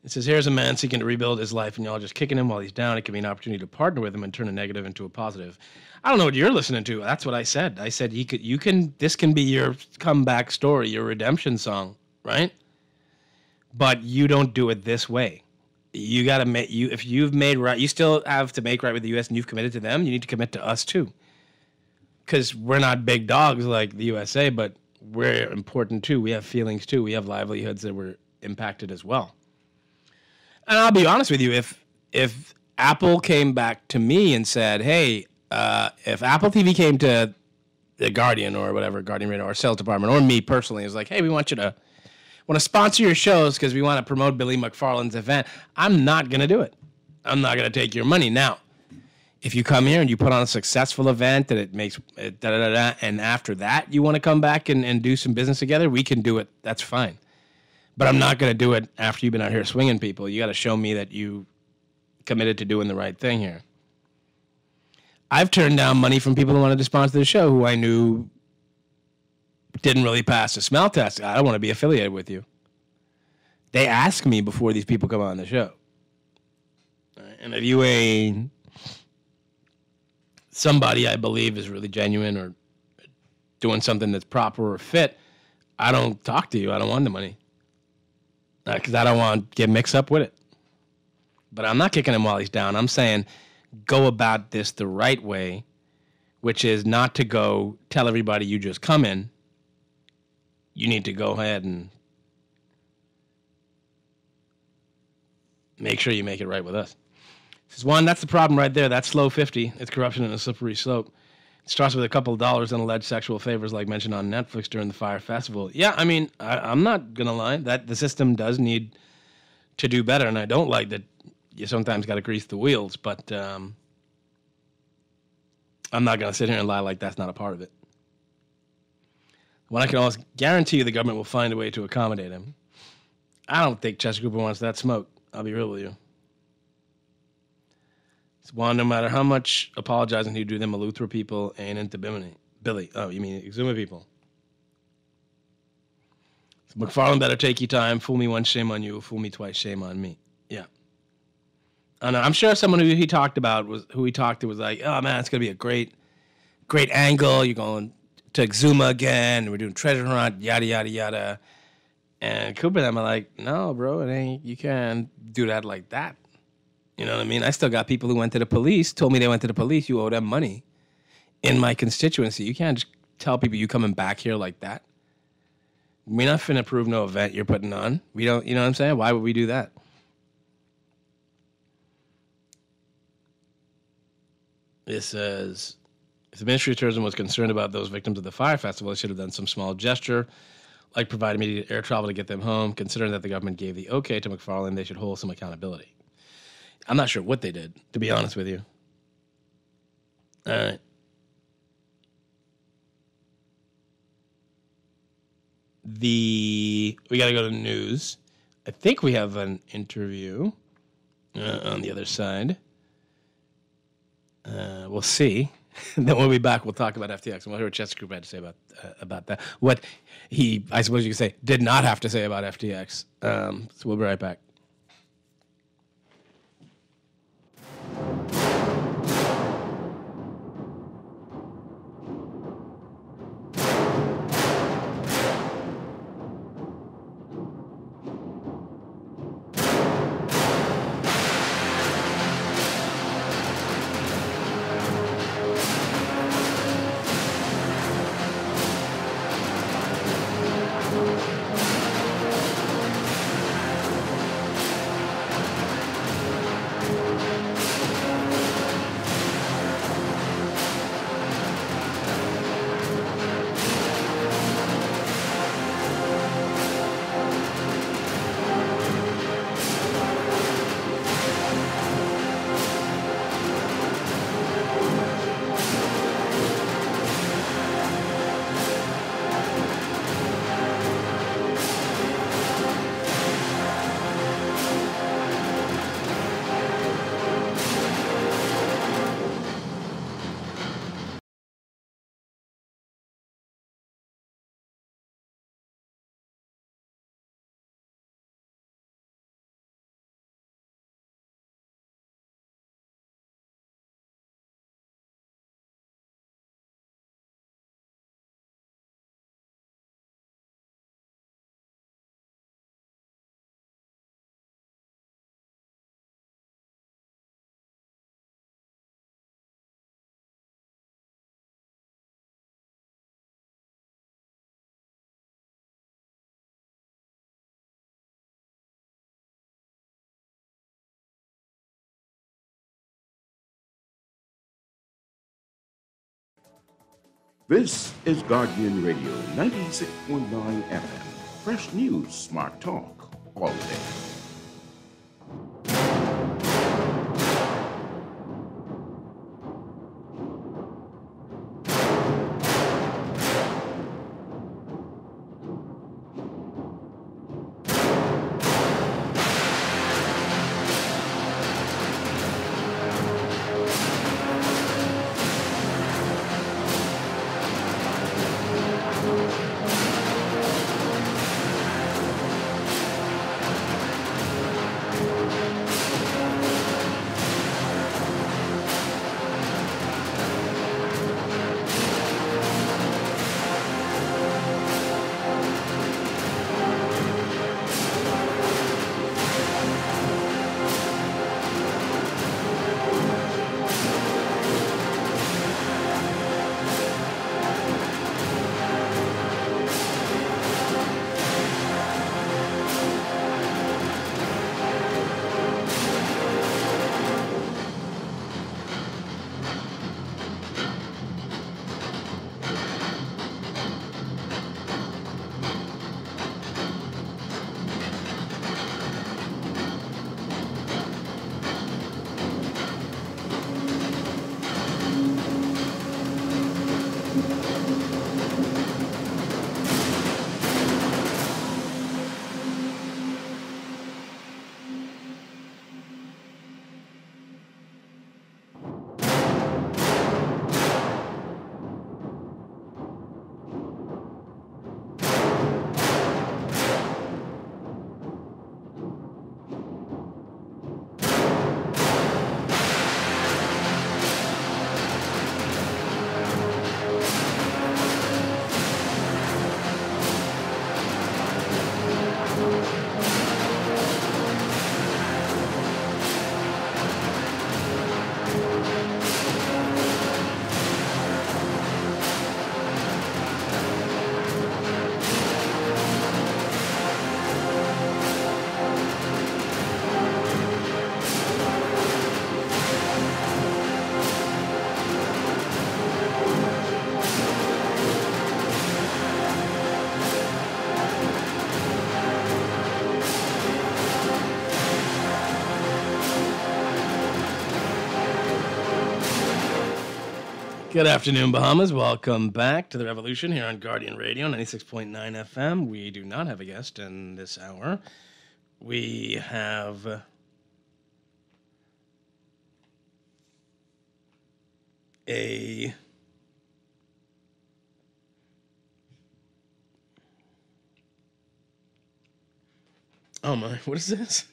[SPEAKER 3] It says here's a man seeking to rebuild his life, and y'all just kicking him while he's down. It can be an opportunity to partner with him and turn a negative into a positive. I don't know what you're listening to. That's what I said. I said you could, you can. This can be your comeback story, your redemption song, right? But you don't do it this way. You got to make you if you've made right. You still have to make right with the U.S. and you've committed to them. You need to commit to us too, because we're not big dogs like the USA, but we're important too. We have feelings too. We have livelihoods that were impacted as well. And I'll be honest with you, if if Apple came back to me and said, "Hey, uh, if Apple TV came to the Guardian or whatever Guardian Radio or sales department or me personally is like, "Hey, we want you to want to sponsor your shows because we want to promote Billy McFarland's event," I'm not gonna do it. I'm not gonna take your money now. If you come here and you put on a successful event that it makes da da, da and after that you want to come back and, and do some business together, we can do it. That's fine. But I'm not going to do it after you've been out here swinging people. You got to show me that you committed to doing the right thing here. I've turned down money from people who wanted to sponsor the show who I knew didn't really pass the smell test. I don't want to be affiliated with you. They ask me before these people come on the show. And if you ain't somebody I believe is really genuine or doing something that's proper or fit, I don't talk to you. I don't want the money Uh, because I don't want to get mixed up with it. But I'm not kicking him while he's down. I'm saying go about this the right way, which is not to go tell everybody you just come in. You need to go ahead and make sure you make it right with us. Says Juan, that's the problem right there. That's slow 50. It's corruption and a slippery slope. It starts with a couple of dollars and alleged sexual favors, like mentioned on Netflix during the Fyre Festival. Yeah, I mean, I, I'm not gonna lie. That the system does need to do better, and I don't like that. You sometimes got to grease the wheels, but um, I'm not gonna sit here and lie like that's not a part of it. When I can almost guarantee you the government will find a way to accommodate him. I don't think Chester Cooper wants that smoke. I'll be real with you. Juan, no matter how much apologizing you do, them Eleuthera people ain't into Bimini. Billy. Oh, you mean Exuma people. So McFarland better take your time. Fool me once, shame on you. Fool me twice, shame on me. Yeah. And I'm sure someone who he talked about was who he talked to was like, oh man, it's gonna be a great, great angle. You're going to Exuma again. We're doing treasure hunt, yada yada yada. And Cooper and them are like, no, bro, it ain't. You can't do that like that. You know what I mean? I still got people who went to the police, told me they went to the police. You owe them money in my constituency. You can't just tell people you coming back here like that. We're not finna prove no event you're putting on. We don't, you know what I'm saying? Why would we do that? It says, if the Ministry of Tourism was concerned about those victims of the Fyre Festival, it should have done some small gesture, like provide immediate air travel to get them home. Considering that the government gave the okay to McFarland, they should hold some accountability. I'm not sure what they did, to be honest with you. All right. The we got to go to news. I think we have an interview uh, on the other side. Uh, we'll see. then we'll be back. We'll talk about FTX and we'll hear what Chester Cooper had to say about uh, about that. What he, I suppose you could say, did not have to say about FTX. Um, so we'll be right back.
[SPEAKER 17] This is Guardian Radio 96.9 FM. Fresh news, smart talk, all day.
[SPEAKER 3] Good afternoon, Bahamas. Welcome back to the Revolution here on Guardian Radio 96.9 FM. We do not have a guest in this hour. We have uh, a Oh my, what is this?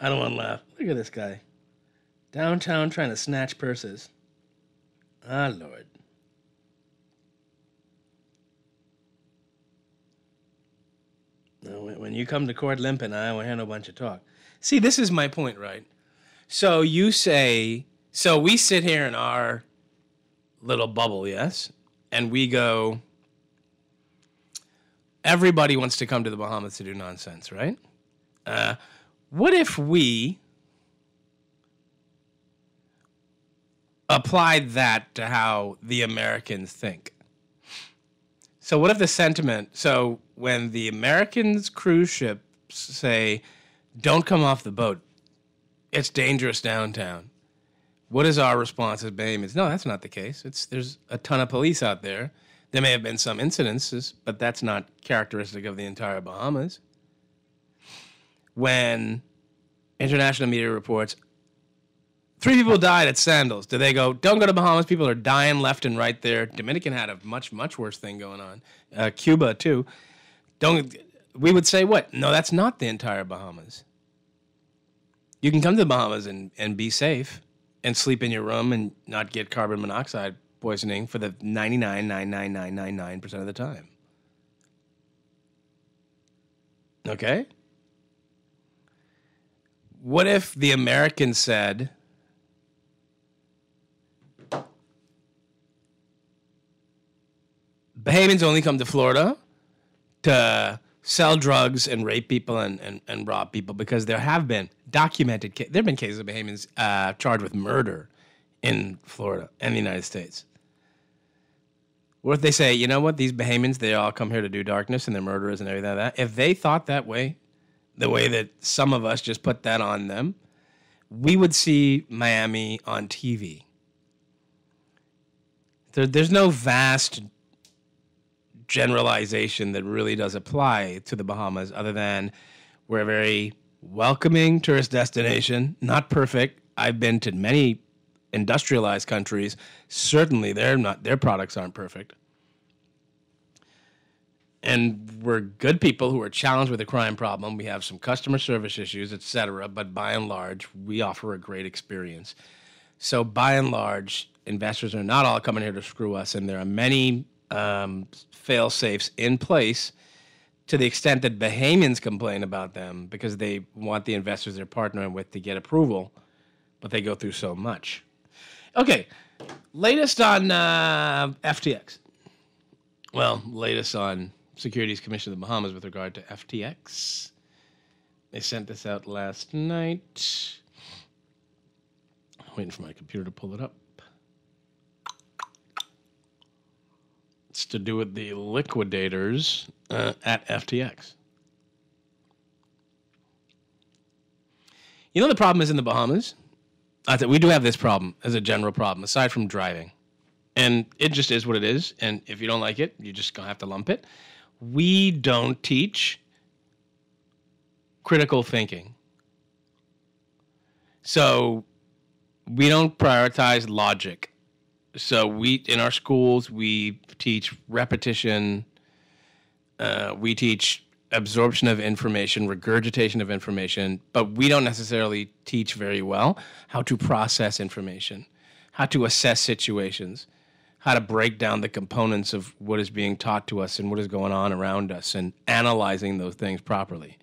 [SPEAKER 3] I don't want to laugh. Look at this guy. Downtown trying to snatch purses. Ah, Lord. No, when- you come to court limping, I won't hear no bunch of talk. See, this is my point, right? So you say, so we sit here in our little bubble, yes? And we go, everybody wants to come to the Bahamas to do nonsense, right? Uh, what if we applied that to how the Americans think? So, what if the sentiment? So, when the Americans cruise ships say, "Don't come off the boat," it's dangerous downtown. What is our response as Bahamians? No, that's not the case. It's there's a ton of police out there. There may have been some incidences, but that's not characteristic of the entire Bahamas. When international media reports three people died at Sandals, do they go, don't go to Bahamas? People are dying left and right there. Dominican had a much, much worse thing going on. Uh, Cuba, too. Don't we would say what? No, that's not the entire Bahamas. You can come to the Bahamas and, and be safe and sleep in your room and not get carbon monoxide poisoning for the 99.99999% of the time. Okay? What if the Americans said, Bahamians only come to Florida to sell drugs and rape people and, and, and rob people because there have been documented, there have been cases of Bahamians uh, charged with murder in Florida and the United States. What if they say, you know what, these Bahamians, they all come here to do darkness and they're murderers and everything like that. If they thought that way, the way that some of us just put that on them, we would see Miami on TV. There, there's no vast generalization that really does apply to the Bahamas other than we're a very welcoming tourist destination, not perfect. I've been to many industrialized countries. Certainly they're not their products aren't perfect. And we're good people who are challenged with a crime problem. We have some customer service issues, etc. But by and large, we offer a great experience. So by and large, investors are not all coming here to screw us, and there are many um, fail safes in place to the extent that Bahamians complain about them because they want the investors they're partnering with to get approval, but they go through so much. Okay, latest on uh, FTX. Well, latest on Securities Commission of the Bahamas with regard to FTX. They sent this out last night. I'm waiting for my computer to pull it up. It's to do with the liquidators uh, at FTX. You know the problem is in the Bahamas. I think we do have this problem as a general problem, aside from driving, and it just is what it is. And if you don't like it, you just gonna have to lump it. We don't teach critical thinking, so we don't prioritize logic. So we in our schools we teach repetition. Uh, we teach absorption of information, regurgitation of information, but we don't necessarily teach very well how to process information, how to assess situations, how to break down the components of what is being taught to us and what is going on around us and analyzing those things properly.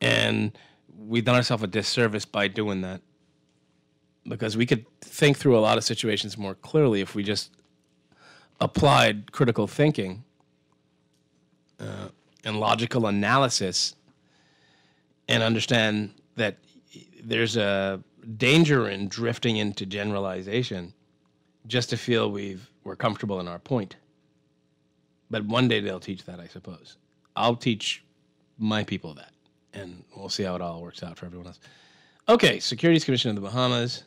[SPEAKER 3] And we've done ourselves a disservice by doing that because we could think through a lot of situations more clearly if we just applied critical thinking uh, and logical analysis and understand that there's a danger in drifting into generalization just to feel we've we're comfortable in our point. But one day they'll teach that, I suppose. I'll teach my people that, and we'll see how it all works out for everyone else. Okay, Securities Commission of the Bahamas.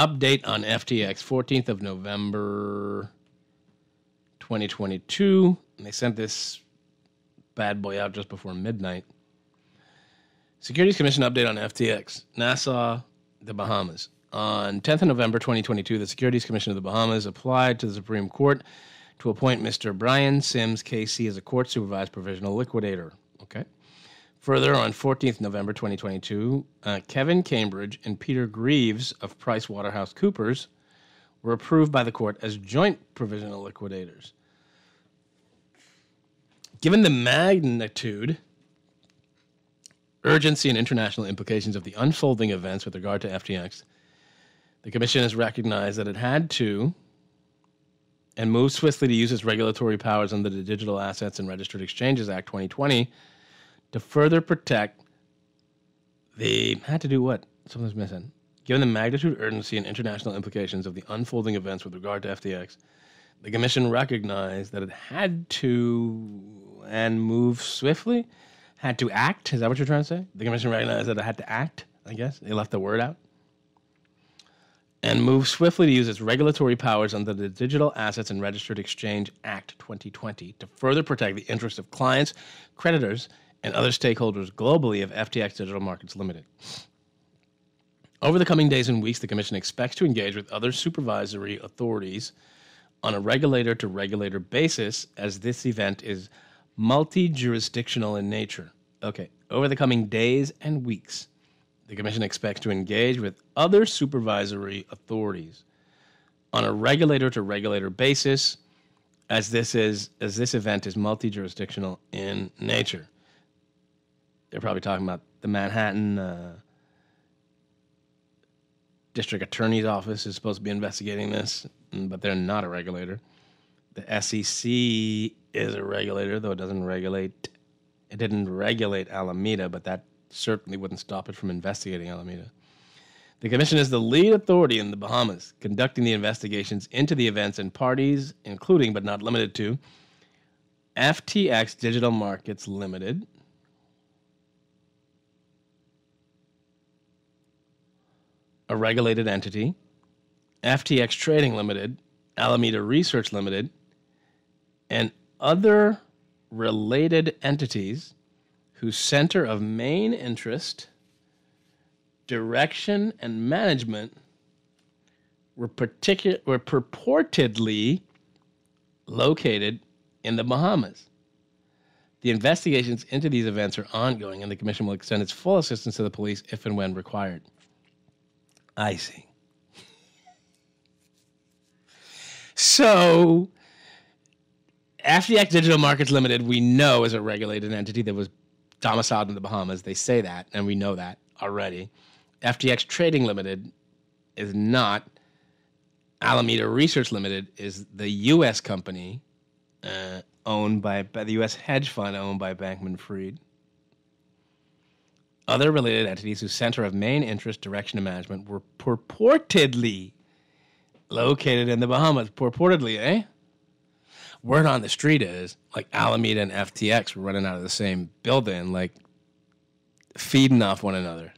[SPEAKER 3] Update on FTX, 14th of November, 2022. And they sent this bad boy out just before midnight. Securities Commission update on FTX, Nassau, the Bahamas. On 10th of November 2022, the Securities Commission of the Bahamas applied to the Supreme Court to appoint Mr. Brian Simms, KC, as a court supervised provisional liquidator. Okay. Further, on 14th November 2022, uh, Kevin Cambridge and Peter Greaves of PricewaterhouseCoopers were approved by the court as joint provisional liquidators. Given the magnitude, urgency, and international implications of the unfolding events with regard to FTX, the Commission has recognized that it had to and moved swiftly to use its regulatory powers under the Digital Assets and Registered Exchanges Act 2020 to further protect the. Had to do what? Something's missing. Given the magnitude, urgency, and international implications of the unfolding events with regard to FTX, the Commission recognized that it had to and move swiftly, had to act. Is that what you're trying to say? The Commission recognized that it had to act, I guess. They left the word out. And move swiftly to use its regulatory powers under the Digital Assets and Registered Exchange Act 2020 to further protect the interests of clients, creditors, and other stakeholders globally of FTX Digital Markets Limited. Over the coming days and weeks, the Commission expects to engage with other supervisory authorities on a regulator to regulator basis as this event is multi jurisdictional in nature. Okay, over the coming days and weeks, the Commission expects to engage with other supervisory authorities on a regulator to regulator basis as this is as this event is multi jurisdictional in nature. They're probably talking about the Manhattan uh, District Attorney's Office is supposed to be investigating this, mm, but they're not a regulator. The SEC is a regulator, though it doesn't regulate. It didn't regulate Alameda, but that certainly wouldn't stop it from investigating Alameda. The commission is the lead authority in the Bahamas, conducting the investigations into the events and parties, including but not limited to FTX Digital Markets Limited, a regulated entity, FTX Trading Limited, Alameda Research Limited, and other related entities whose center of main interest, direction, and management were, particu- were purportedly located in the Bahamas. The investigations into these events are ongoing, and the Commission will extend its full assistance to the police if and when required. I see. So, FTX Digital Markets Limited, we know is a regulated entity that was domiciled in the Bahamas. They say that, and we know that already. FTX Trading Limited is not. Alameda Research Limited is the U.S. company uh, owned by, by the U.S. hedge fund owned by Bankman Fried. Other related entities whose center of main interest, direction, and management were purportedly located in the Bahamas. Purportedly, eh? Word on the street is like Alameda and FTX were running out of the same building, like feeding off one another.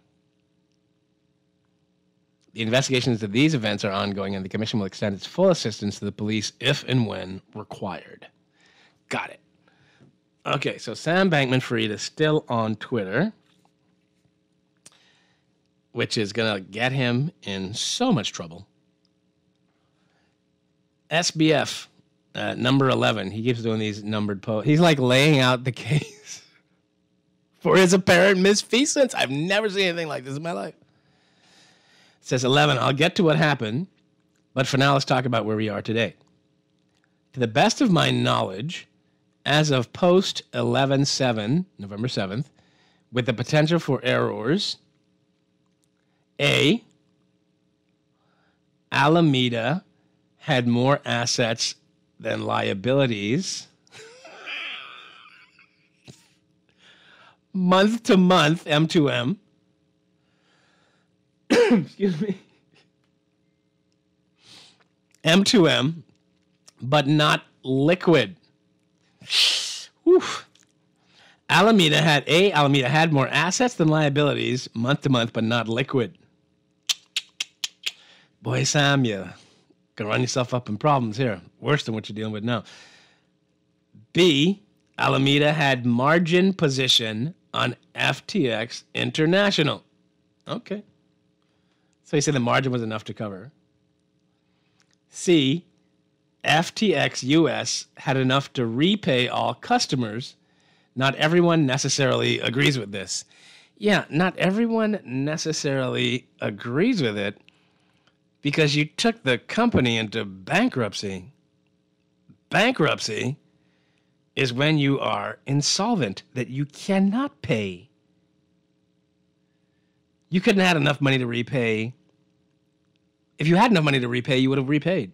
[SPEAKER 3] The investigations of these events are ongoing, and the Commission will extend its full assistance to the police if and when required. Got it. Okay, so Sam Bankman Fried is still on Twitter, which is going to get him in so much trouble. SBF, uh, number 11, he keeps doing these numbered posts. He's like laying out the case for his apparent misfeasance. I've never seen anything like this in my life. It says 11, I'll get to what happened, but for now, let's talk about where we are today. To the best of my knowledge, as of post 11 7, November 7th, with the potential for errors, A, Alameda had more assets than liabilities. month to month, M2M. Excuse me. M2M, but not liquid. Oof. Alameda had a Alameda had more assets than liabilities month to month, but not liquid. Boy, Sam, you gonna run yourself up in problems here. Worse than what you're dealing with now. B, Alameda had margin position on FTX International. Okay. So you say the margin was enough to cover. C, FTX US had enough to repay all customers. Not everyone necessarily agrees with this. Yeah, not everyone necessarily agrees with it because you took the company into bankruptcy. Bankruptcy is when you are insolvent, that you cannot pay. You couldn't have had enough money to repay. If you had enough money to repay, you would have repaid.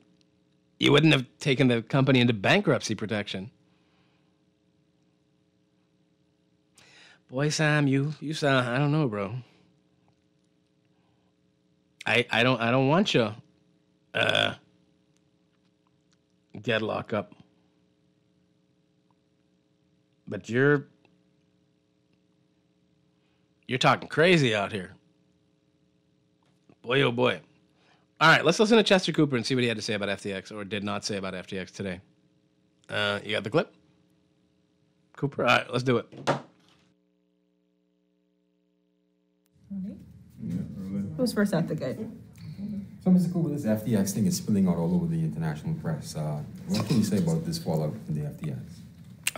[SPEAKER 3] You wouldn't have taken the company into bankruptcy protection. Boy, Sam, you you sound I don't know, bro. I I don't I don't want you uh get locked up. But you're you're talking crazy out here. Boy oh boy. All right, let's listen to Chester Cooper and see what he had to say about FTX or did not say about FTX today. Uh, you got the clip? Cooper? All right, let's do it.
[SPEAKER 18] Who's first at the gate?
[SPEAKER 19] So, Mr. Cooper, this FTX thing is spilling out all over the international press. Uh, what can you say about this fallout from the FTX?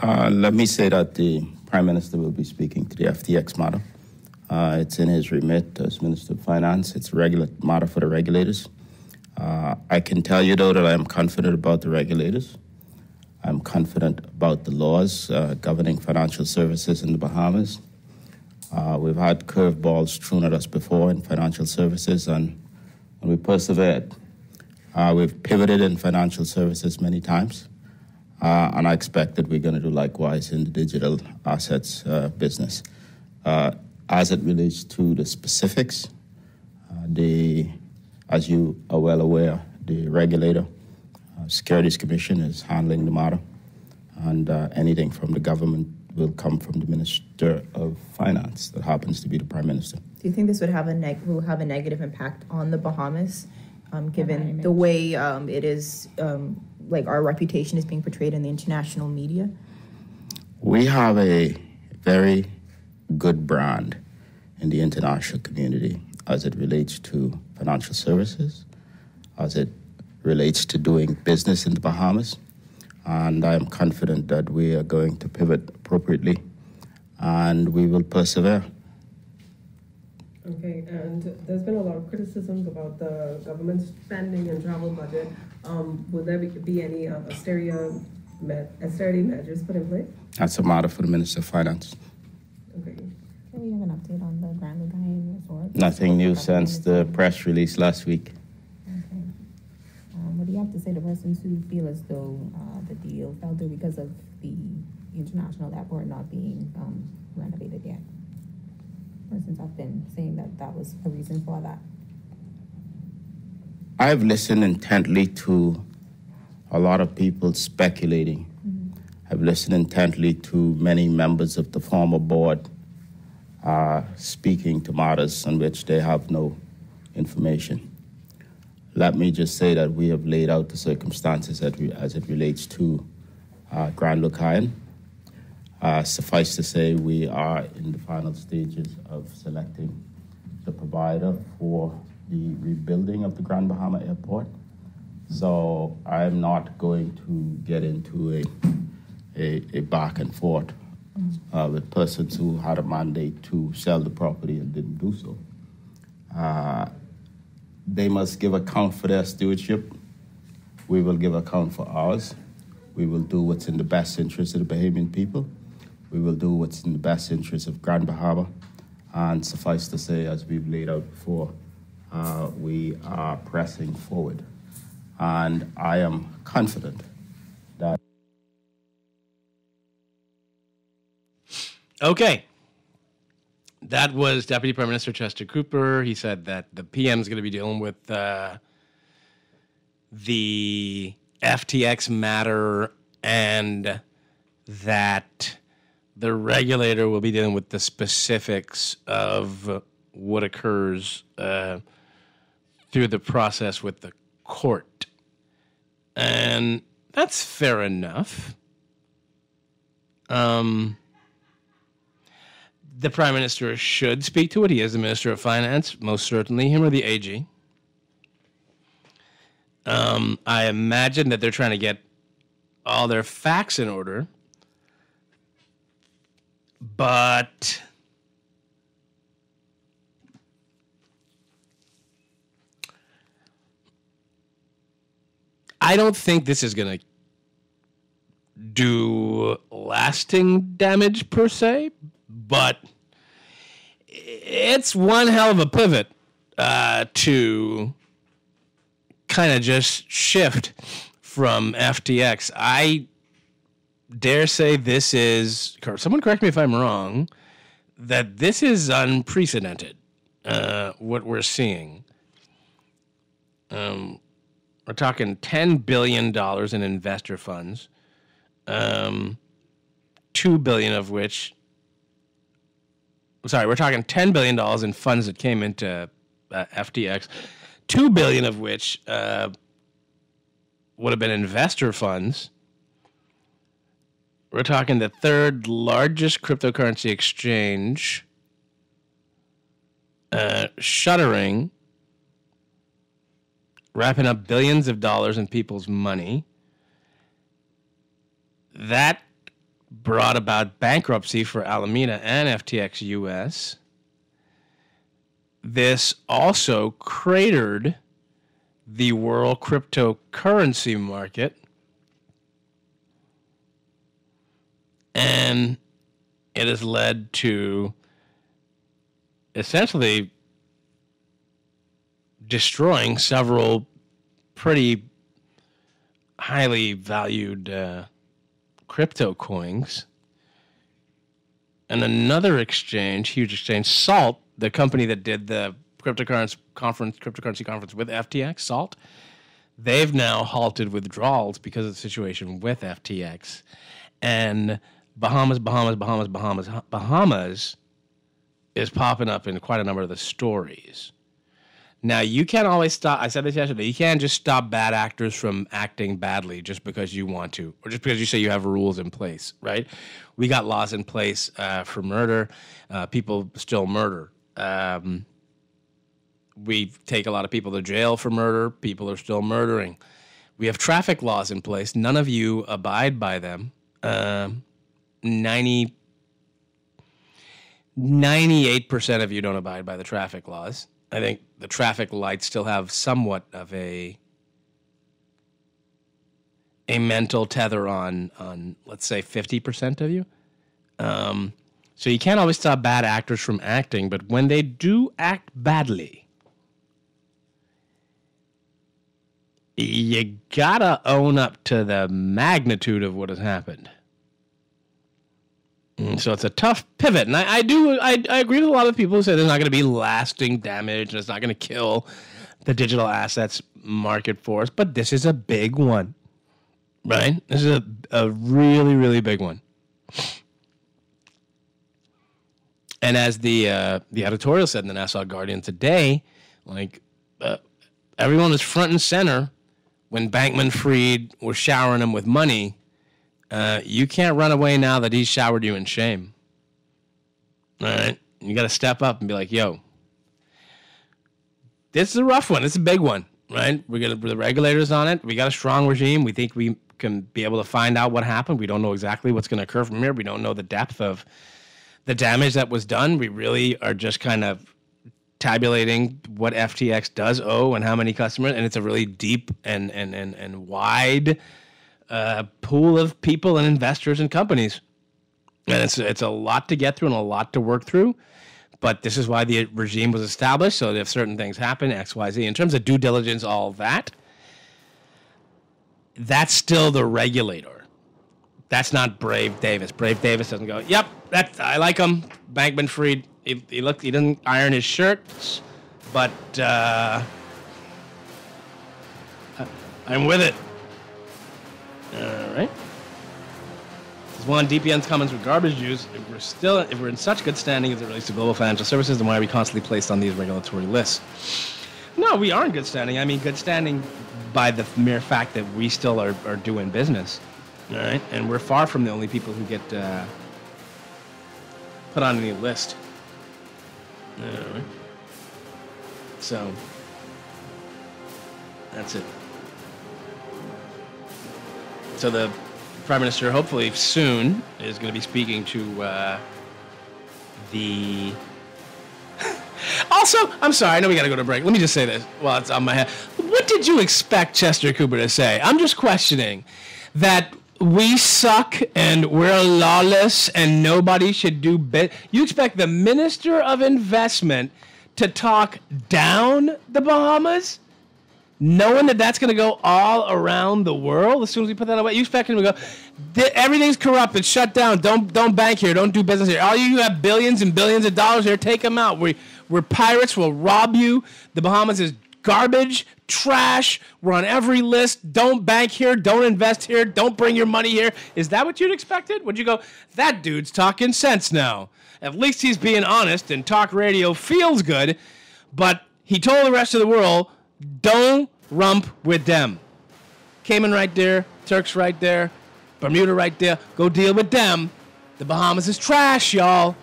[SPEAKER 20] Uh, let me say that the Prime Minister will be speaking to the FTX matter. Uh, it's in his remit as Minister of Finance. It's a regular matter for the regulators. Uh, I can tell you, though, that I am confident about the regulators. I'm confident about the laws uh, governing financial services in the Bahamas. Uh, we've had curveballs thrown at us before in financial services, and, and we persevered. Uh, we've pivoted in financial services many times, uh, and I expect that we're going to do likewise in the digital assets uh, business. Uh, as it relates to the specifics, uh, the, as you are well aware, the regulator, Securities Commission, is handling the matter, and anything from the government will come from the Minister of Finance, that happens to be the Prime Minister.
[SPEAKER 18] Do you think this would have a neg- will have a negative impact on the Bahamas, um, given the way um, it is, um, like our reputation is being portrayed in the international media?
[SPEAKER 20] We have a very good brand in the international community as it relates to financial services, as it relates to doing business in the Bahamas. And I am confident that we are going to pivot appropriately and we will persevere.
[SPEAKER 21] Okay, and there's been a lot of criticisms about the government spending and travel budget. Um, will there be, be any uh, austerity, me- austerity measures put in place?
[SPEAKER 20] That's a matter for the Minister of Finance.
[SPEAKER 21] Okay.
[SPEAKER 18] Can we have an update on the Grand Lucayan resort?
[SPEAKER 20] Nothing new since the press release last week.
[SPEAKER 18] You have to say to persons who feel as though uh, the deal fell through because of the international airport not being um, renovated yet? Persons have been saying that that was a reason for that.
[SPEAKER 20] I've listened intently to a lot of people speculating. I've listened intently to many members of the former board uh, speaking to matters on which they have no information. Let me just say that we have laid out the circumstances as, re- as it relates to uh, Grand Lucayan. Uh, suffice to say, we are in the final stages of selecting the provider for the rebuilding of the Grand Bahama Airport. So I'm not going to get into a, a, a back and forth uh, with persons who had a mandate to sell the property and didn't do so. Uh, they must give account for their stewardship. We will give account for ours. We will do what's in the best interest of the Bahamian people. We will do what's in the best interest of Grand Bahama. And suffice to say, as we've laid out before, uh, we are pressing forward. And I am confident that.
[SPEAKER 3] Okay. That was Deputy Prime Minister Chester Cooper. He said that the PM is going to be dealing with uh, the FTX matter and that the regulator will be dealing with the specifics of what occurs uh, through the process with the court. And that's fair enough. Um, the prime minister should speak to it. He is the minister of finance, most certainly, him or the AG. Um, I imagine that they're trying to get all their facts in order, but I don't think this is going to do lasting damage per se, but it's one hell of a pivot uh, to kind of just shift from FTX. I dare say this is, someone correct me if I'm wrong, that this is unprecedented, uh, what we're seeing. Um, we're talking $10 billion in investor funds, um, 2 billion of which sorry, we're talking ten billion dollars in funds that came into uh, FTX, two billion of which uh, would have been investor funds. We're talking the third largest cryptocurrency exchange, uh, shuttering, wrapping up billions of dollars in people's money. That brought about bankruptcy for Alameda and FTX US. This also cratered the world cryptocurrency market. And it has led to essentially destroying several pretty highly valued uh, crypto coins. And another exchange, huge exchange, Salt, the company that did the cryptocurrency conference, cryptocurrency conference with FTX, Salt. They've now halted withdrawals because of the situation with FTX, and Bahamas, Bahamas, Bahamas, Bahamas, Bahamas is popping up in quite a number of the stories. Now you can't always stop. I said this yesterday. You can't just stop bad actors from acting badly just because you want to, or just because you say you have rules in place, right? We got laws in place uh, for murder. Uh, people still murder. Um, we take a lot of people to jail for murder. People are still murdering. We have traffic laws in place. None of you abide by them. Um, 90, 98% of you don't abide by the traffic laws. I think the traffic lights still have somewhat of a a mental tether on on let's say 50% of you. Um, so you can't always stop bad actors from acting, but when they do act badly, you gotta own up to the magnitude of what has happened. Mm, so it's a tough pivot, and I, I do I, I agree with a lot of people who say there's not going to be lasting damage and it's not going to kill the digital assets market for us. But this is a big one, right? This is a a really really big one. And as the uh, the editorial said in the Nassau Guardian today, like uh, everyone was front and center when Bankman Fried was showering him with money uh, you can't run away now that he's showered you in shame. All right. You got to step up and be like, yo, this is a rough one. It's a big one, right? We're going to, put the regulators on it. We got a strong regime. We think we can be able to find out what happened. We don't know exactly what's going to occur from here. We don't know the depth of the damage that was done. We really are just kind of tabulating what FTX does owe and how many customers. And it's a really deep and, and, and, and wide uh, pool of people and investors and companies. And it's it's a lot to get through and a lot to work through. But this is why the regime was established. So if certain things happen, X, Y, Z, in terms of due diligence, all that, that's still the regulator. That's not Brave Davis. Brave Davis doesn't go, yep, that I like him. Bankman Fried, he, he looked, he didn't iron his shirts, but uh, I'm with it. All right. As one DPN's comments with garbage juice. If we're still, if we're in such good standing as it relates to global financial services, then why are we constantly placed on these regulatory lists? No, we are in good standing. I mean, good standing by the mere fact that we still are, are doing business. All right, and we're far from the only people who get uh, put on any list. All right. So that's it. So the prime minister, hopefully soon, is going to be speaking to uh, the. also, I'm sorry. I know we got to go to break. Let me just say this while it's on my head. What did you expect Chester Cooper to say? I'm just questioning that we suck and we're lawless and nobody should do bit. You expect the minister of investment to talk down the Bahamas? Knowing that that's going to go all around the world as soon as we put that away. You expect him to go, everything's corrupt. It's shut down. Don't don't bank here. Don't do business here. All you have billions and billions of dollars here, take them out. We we're pirates. We'll rob you. The Bahamas is garbage, trash. We're on every list. Don't bank here. Don't invest here. Don't bring your money here. Is that what you'd expected? Would you go, that dude's talking sense now? At least he's being honest and talk radio feels good, but he told the rest of the world don't rump with them. Cayman right there, Turks right there, Bermuda right there. Go deal with them. The Bahamas is trash, y'all.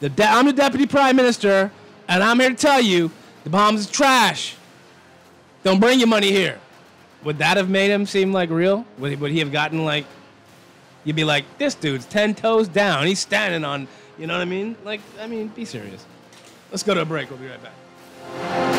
[SPEAKER 3] The de- I'm the deputy prime minister, and I'm here to tell you the Bahamas is trash. Don't bring your money here. Would that have made him seem like real? Would he, would he have gotten like, you'd be like, this dude's 10 toes down. He's standing on, you know what I mean? Like, I mean, be serious. Let's go to a break. We'll be right back.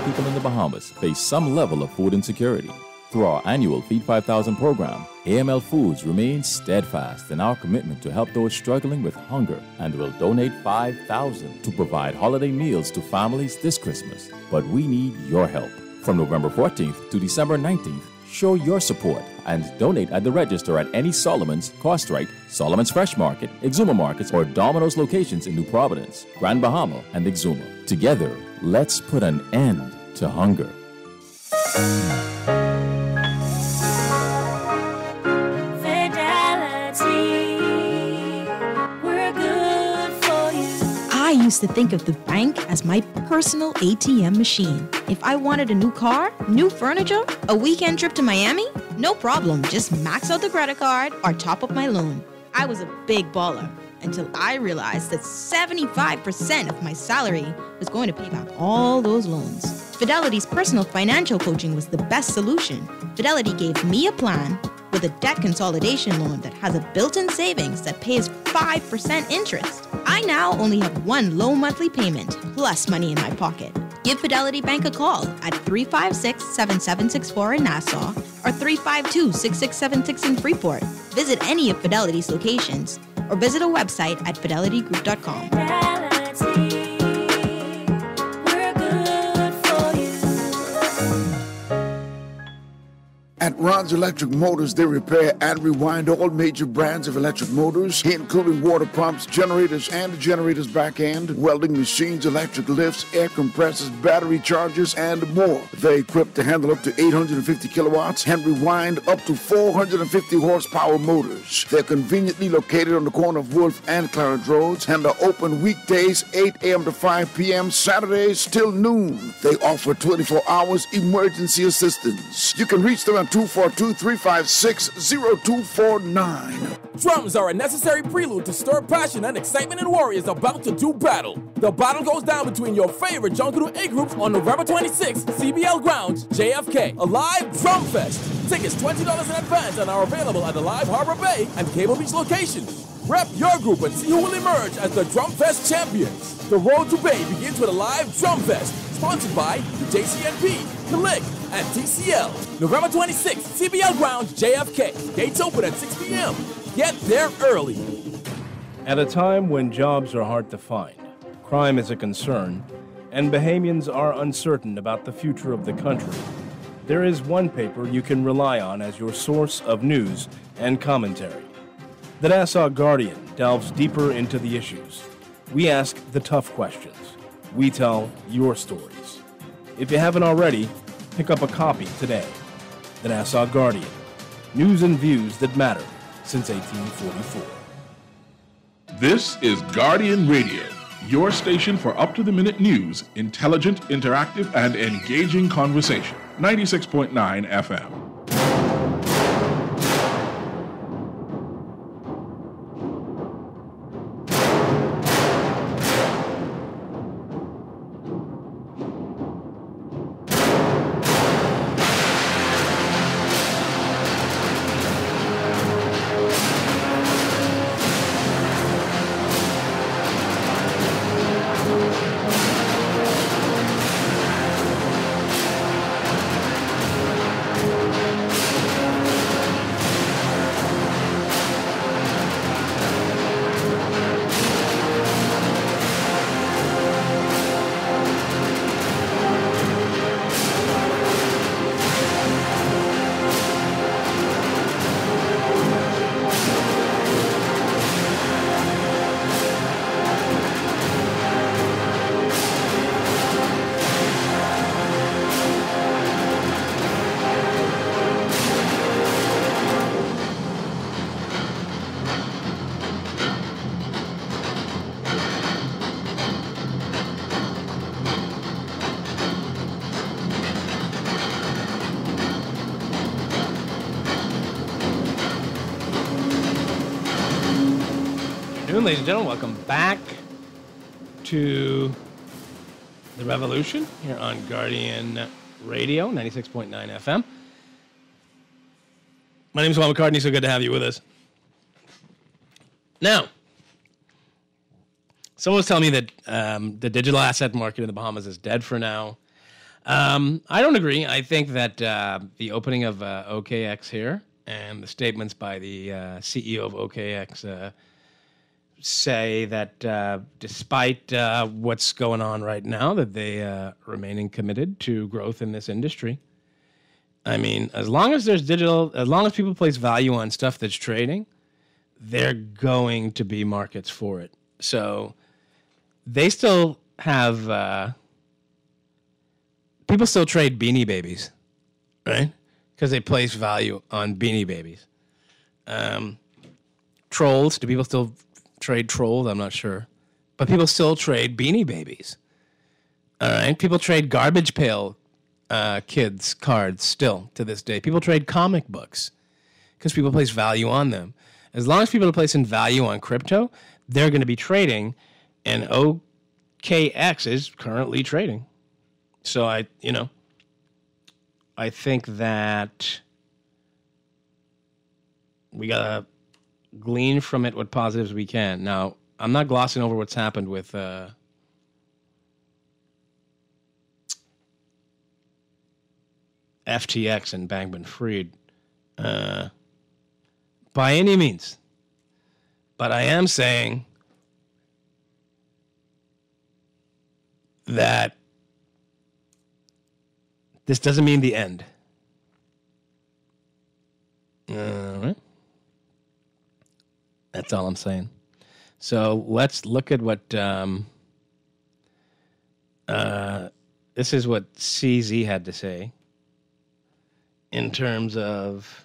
[SPEAKER 22] People in the Bahamas face some level of food insecurity. Through our annual Feed 5000 program, AML Foods remains steadfast in our commitment to help those struggling with hunger and will donate 5000 to provide holiday meals to families this Christmas. But we need your help. From November 14th to December 19th, show your support and donate at the register at any Solomon's, Cost Right, Solomon's Fresh Market, Exuma Markets, or Domino's locations in New Providence, Grand Bahama, and Exuma. Together, let's put an end to hunger.
[SPEAKER 15] I used to think of the bank as my personal ATM machine. If I wanted a new car, new furniture, a weekend trip to Miami, no problem. Just max out the credit card or top up my loan. I was a big baller until I realized that 75% of my salary was going to pay back all those loans. Fidelity's personal financial coaching was the best solution. Fidelity gave me a plan with a debt consolidation loan that has a built in savings that pays 5% interest. I now only have one low monthly payment plus money in my pocket. Give Fidelity Bank a call at 356 7764 in Nassau or 352 6676 in Freeport. Visit any of Fidelity's locations or visit a website at fidelitygroup.com.
[SPEAKER 23] At Ron's Electric Motors, they repair and rewind all major brands of electric motors, including water pumps, generators, and generator's back end, welding machines, electric lifts, air compressors, battery chargers, and more. They're equipped to handle up to 850 kilowatts and rewind up to 450 horsepower motors. They're conveniently located on the corner of Wulff and Clarence Roads and are open weekdays 8 a.m. to 5 p.m., Saturdays till noon. They offer 24 hours emergency assistance. You can reach them at 242 356 0249.
[SPEAKER 24] Drums are a necessary prelude to stir passion and excitement in warriors about to do battle. The battle goes down between your favorite Junkanoo A groups on November 26th, CBL Grounds, JFK, ALIV drum fest. Tickets $20 in advance and are available at the ALIV Harbor Bay and Cable Beach locations. Rep your group and see who will emerge as the Drum Fest champions. The road to Bay begins with ALIV Drum Fest, sponsored by the JCNP, the Lick, and TCL. November 26th, CBL Grounds, JFK. Gates open at 6 p.m. Get there early.
[SPEAKER 3] At a time when jobs are hard to find, crime is a concern, and Bahamians are uncertain about the future of the country, there is one paper you can rely on as your source of news and commentary. The Nassau Guardian delves deeper into the issues. We ask the tough questions. We tell your stories. If you haven't already, pick up a copy today. The Nassau Guardian. News and views that matter since 1844.
[SPEAKER 25] This is Guardian Radio, your station for up to the minute news, intelligent, interactive, and engaging conversation. 96.9 FM.
[SPEAKER 3] Ladies and gentlemen. Welcome back to the Revolution here on Guardian Radio, 96.9 FM. My name is Juan McCartney. So good to have you with us. Now, someone was telling me that um, the digital asset market in the Bahamas is dead for now. Um, I don't agree. I think that uh, the opening of uh, OKX here and the statements by the uh, CEO of OKX uh, say that uh, despite uh, what's going on right now, that they uh, remaining committed to growth in this industry. I mean, as long as there's digital, as long as people place value on stuff that's trading, they're going to be markets for it. So they still have uh, people still trade beanie babies, right? Because they place value on beanie babies. Um, trolls. Do people still trade trolls? I'm not sure, but people still trade beanie babies. All right, people trade garbage pail uh, kids cards still to this day. People trade comic books because people place value on them. As long as people are placing value on crypto, they're going to be trading, and OKX is currently trading. So I, you know, I think that we gotta glean from it what positives we can. Now, I'm not glossing over what's happened with uh, FTX and Bankman Fried uh, by any means. But I am saying that this doesn't mean the end. All right. That's all I'm saying. So let's look at what um, uh, this is what CZ had to say in terms of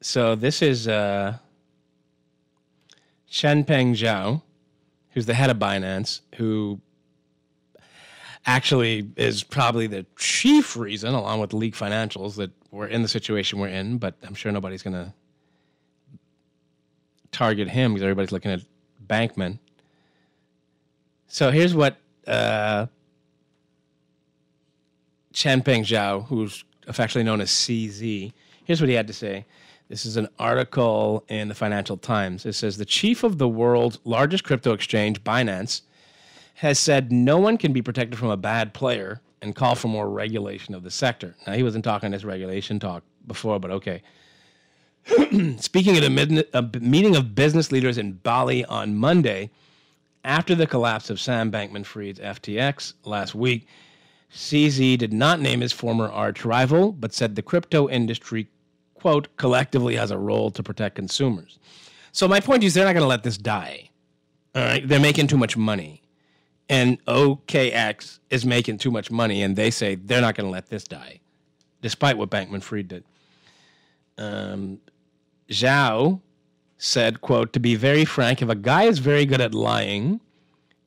[SPEAKER 3] so this is uh, Changpeng Zhao, who's the head of Binance, who actually is probably the chief reason, along with Leak Financials, that we're in the situation we're in. But I'm sure nobody's going to target him because everybody's looking at Bankman. So here's what uh, Changpeng Zhao, who's affectionately known as CZ, here's what he had to say. This is an article in the Financial Times. It says the chief of the world's largest crypto exchange, Binance, has said no one can be protected from a bad player and call for more regulation of the sector. Now, he wasn't talking this regulation talk before, but okay. Speaking at a, mid- a meeting of business leaders in Bali on Monday, after the collapse of Sam Bankman Fried's FTX last week, CZ did not name his former arch rival, but said the crypto industry, quote, collectively has a role to protect consumers. So my point is they're not going to let this die. All right. They're making too much money. And OKX is making too much money, and they say they're not going to let this die, despite what Bankman Fried did. Um, Zhao said, quote, to be very frank, if a guy is very good at lying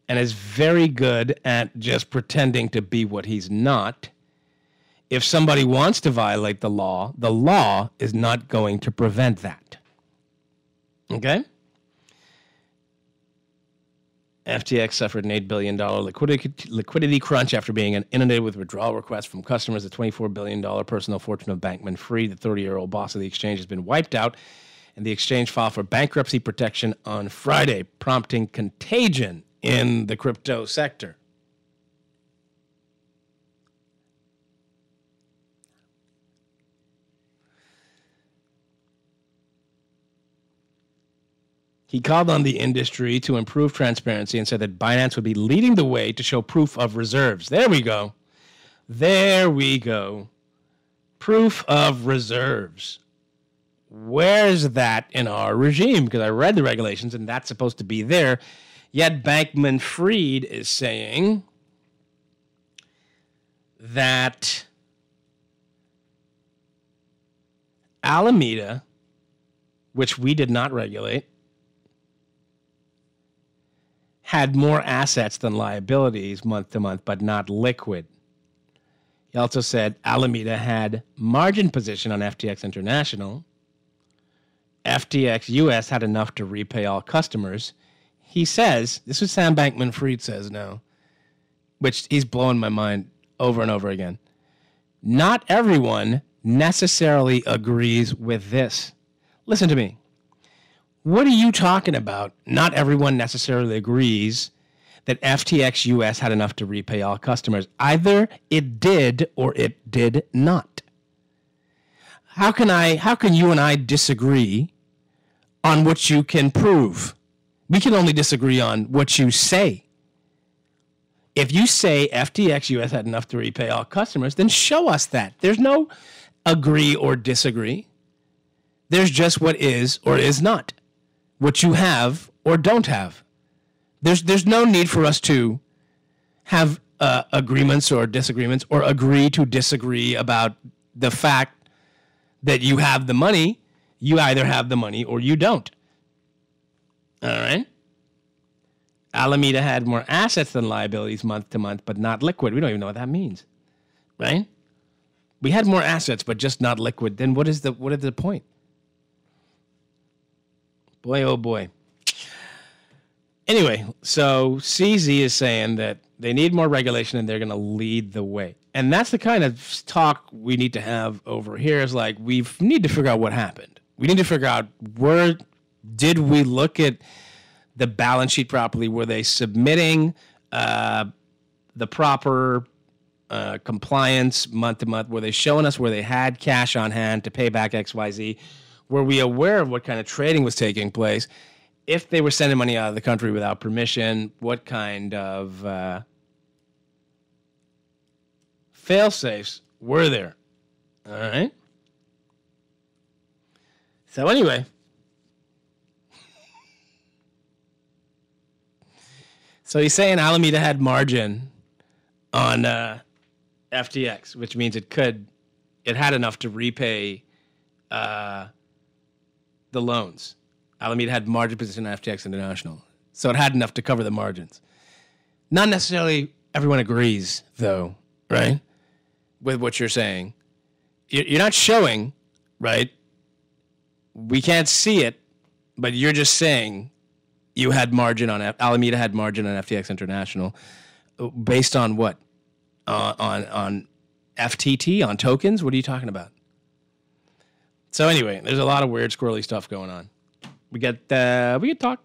[SPEAKER 3] and is very good at just pretending to be what he's not, if somebody wants to violate the law, the law is not going to prevent that. Okay? FTX suffered an $8 billion liquidity, liquidity crunch after being inundated with withdrawal requests from customers. The $24 billion personal fortune of Bankman Fried, the 30 year old boss of the exchange, has been wiped out and the exchange filed for bankruptcy protection on Friday, prompting contagion in the crypto sector. He called on the industry to improve transparency and said that Binance would be leading the way to show proof of reserves. There we go. There we go. Proof of reserves where's that in our regime? Because I read the regulations and that's supposed to be there. Yet Bankman Fried is saying that Alameda, which we did not regulate, had more assets than liabilities month to month, but not liquid. He also said Alameda had margin position on FTX International FTX US had enough to repay all customers. He says, this is Sam Bankman Fried says now, which he's blowing my mind over and over again. Not everyone necessarily agrees with this. Listen to me. What are you talking about? Not everyone necessarily agrees that FTX US had enough to repay all customers. Either it did or it did not. How can I how can you and I disagree on what you can prove? We can only disagree on what you say. If you say FTX US had enough to repay all customers, then show us that. There's no agree or disagree. There's just what is or is not, what you have or don't have. There's there's no need for us to have uh, agreements or disagreements or agree to disagree about the fact that you have the money. You either have the money or you don't. All right. Alameda had more assets than liabilities month to month, but not liquid. We don't even know what that means, right? We had more assets, but just not liquid. Then what is the what is the point? Boy, oh boy. Anyway, so CZ is saying that they need more regulation and they're going to lead the way. And that's the kind of talk we need to have over here is like we need to figure out what happened. We need to figure out where did we look at the balance sheet properly? Were they submitting uh, the proper uh, compliance month to month? Were they showing us where they had cash on hand to pay back XYZ? Were we aware of what kind of trading was taking place? If they were sending money out of the country without permission, what kind of uh, fail safes were there? All right. So, anyway. So he's saying Alameda had margin on uh, FTX, which means it could, it had enough to repay uh, the loans. Alameda had margin position in FTX International, so it had enough to cover the margins. Not necessarily everyone agrees, though, right? With what you're saying, you're not showing, right? We can't see it, but you're just saying you had margin on F- Alameda had margin on FTX International, based on what? Uh, on on FTT on tokens? What are you talking about? So anyway, there's a lot of weird squirrely stuff going on. We get uh, we get talk.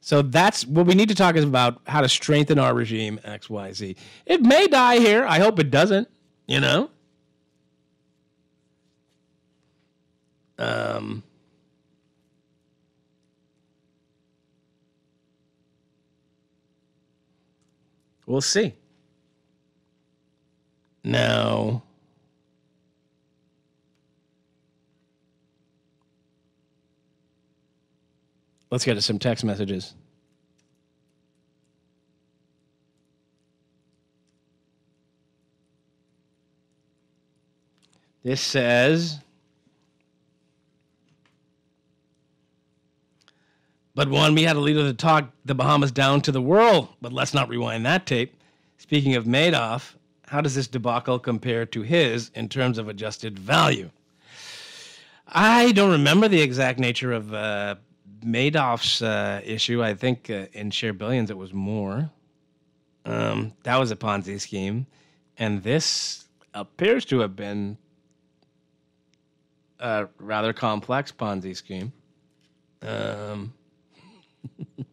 [SPEAKER 3] So that's what we need to talk is about how to strengthen our regime X Y Z. It may die here. I hope it doesn't. You know. Um. We'll see. Now, let's get to some text messages. This says, But Juan, we had a leader to talk the Bahamas down to the world. But let's not rewind that tape. Speaking of Madoff, how does this debacle compare to his in terms of adjusted value? I don't remember the exact nature of uh, Madoff's uh, issue. I think uh, in share billions it was more. Um, that was a Ponzi scheme. And this appears to have been a rather complex Ponzi scheme. Um,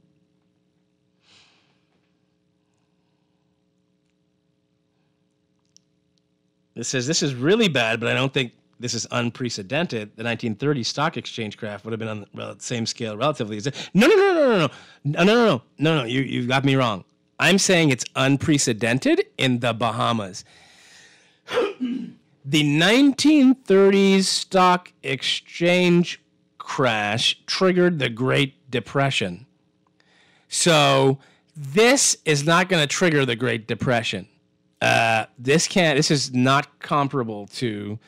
[SPEAKER 3] this says this is really bad, but I don't think this is unprecedented. The 1930 stock exchange crash would have been on the same scale relatively. No, no, no, no, no, no, no, no, no, no, no. You you got me wrong. I'm saying it's unprecedented in the Bahamas. the 1930s stock exchange crash triggered the Great Depression. So this is not going to trigger the Great Depression. Uh, this can't. This is not comparable to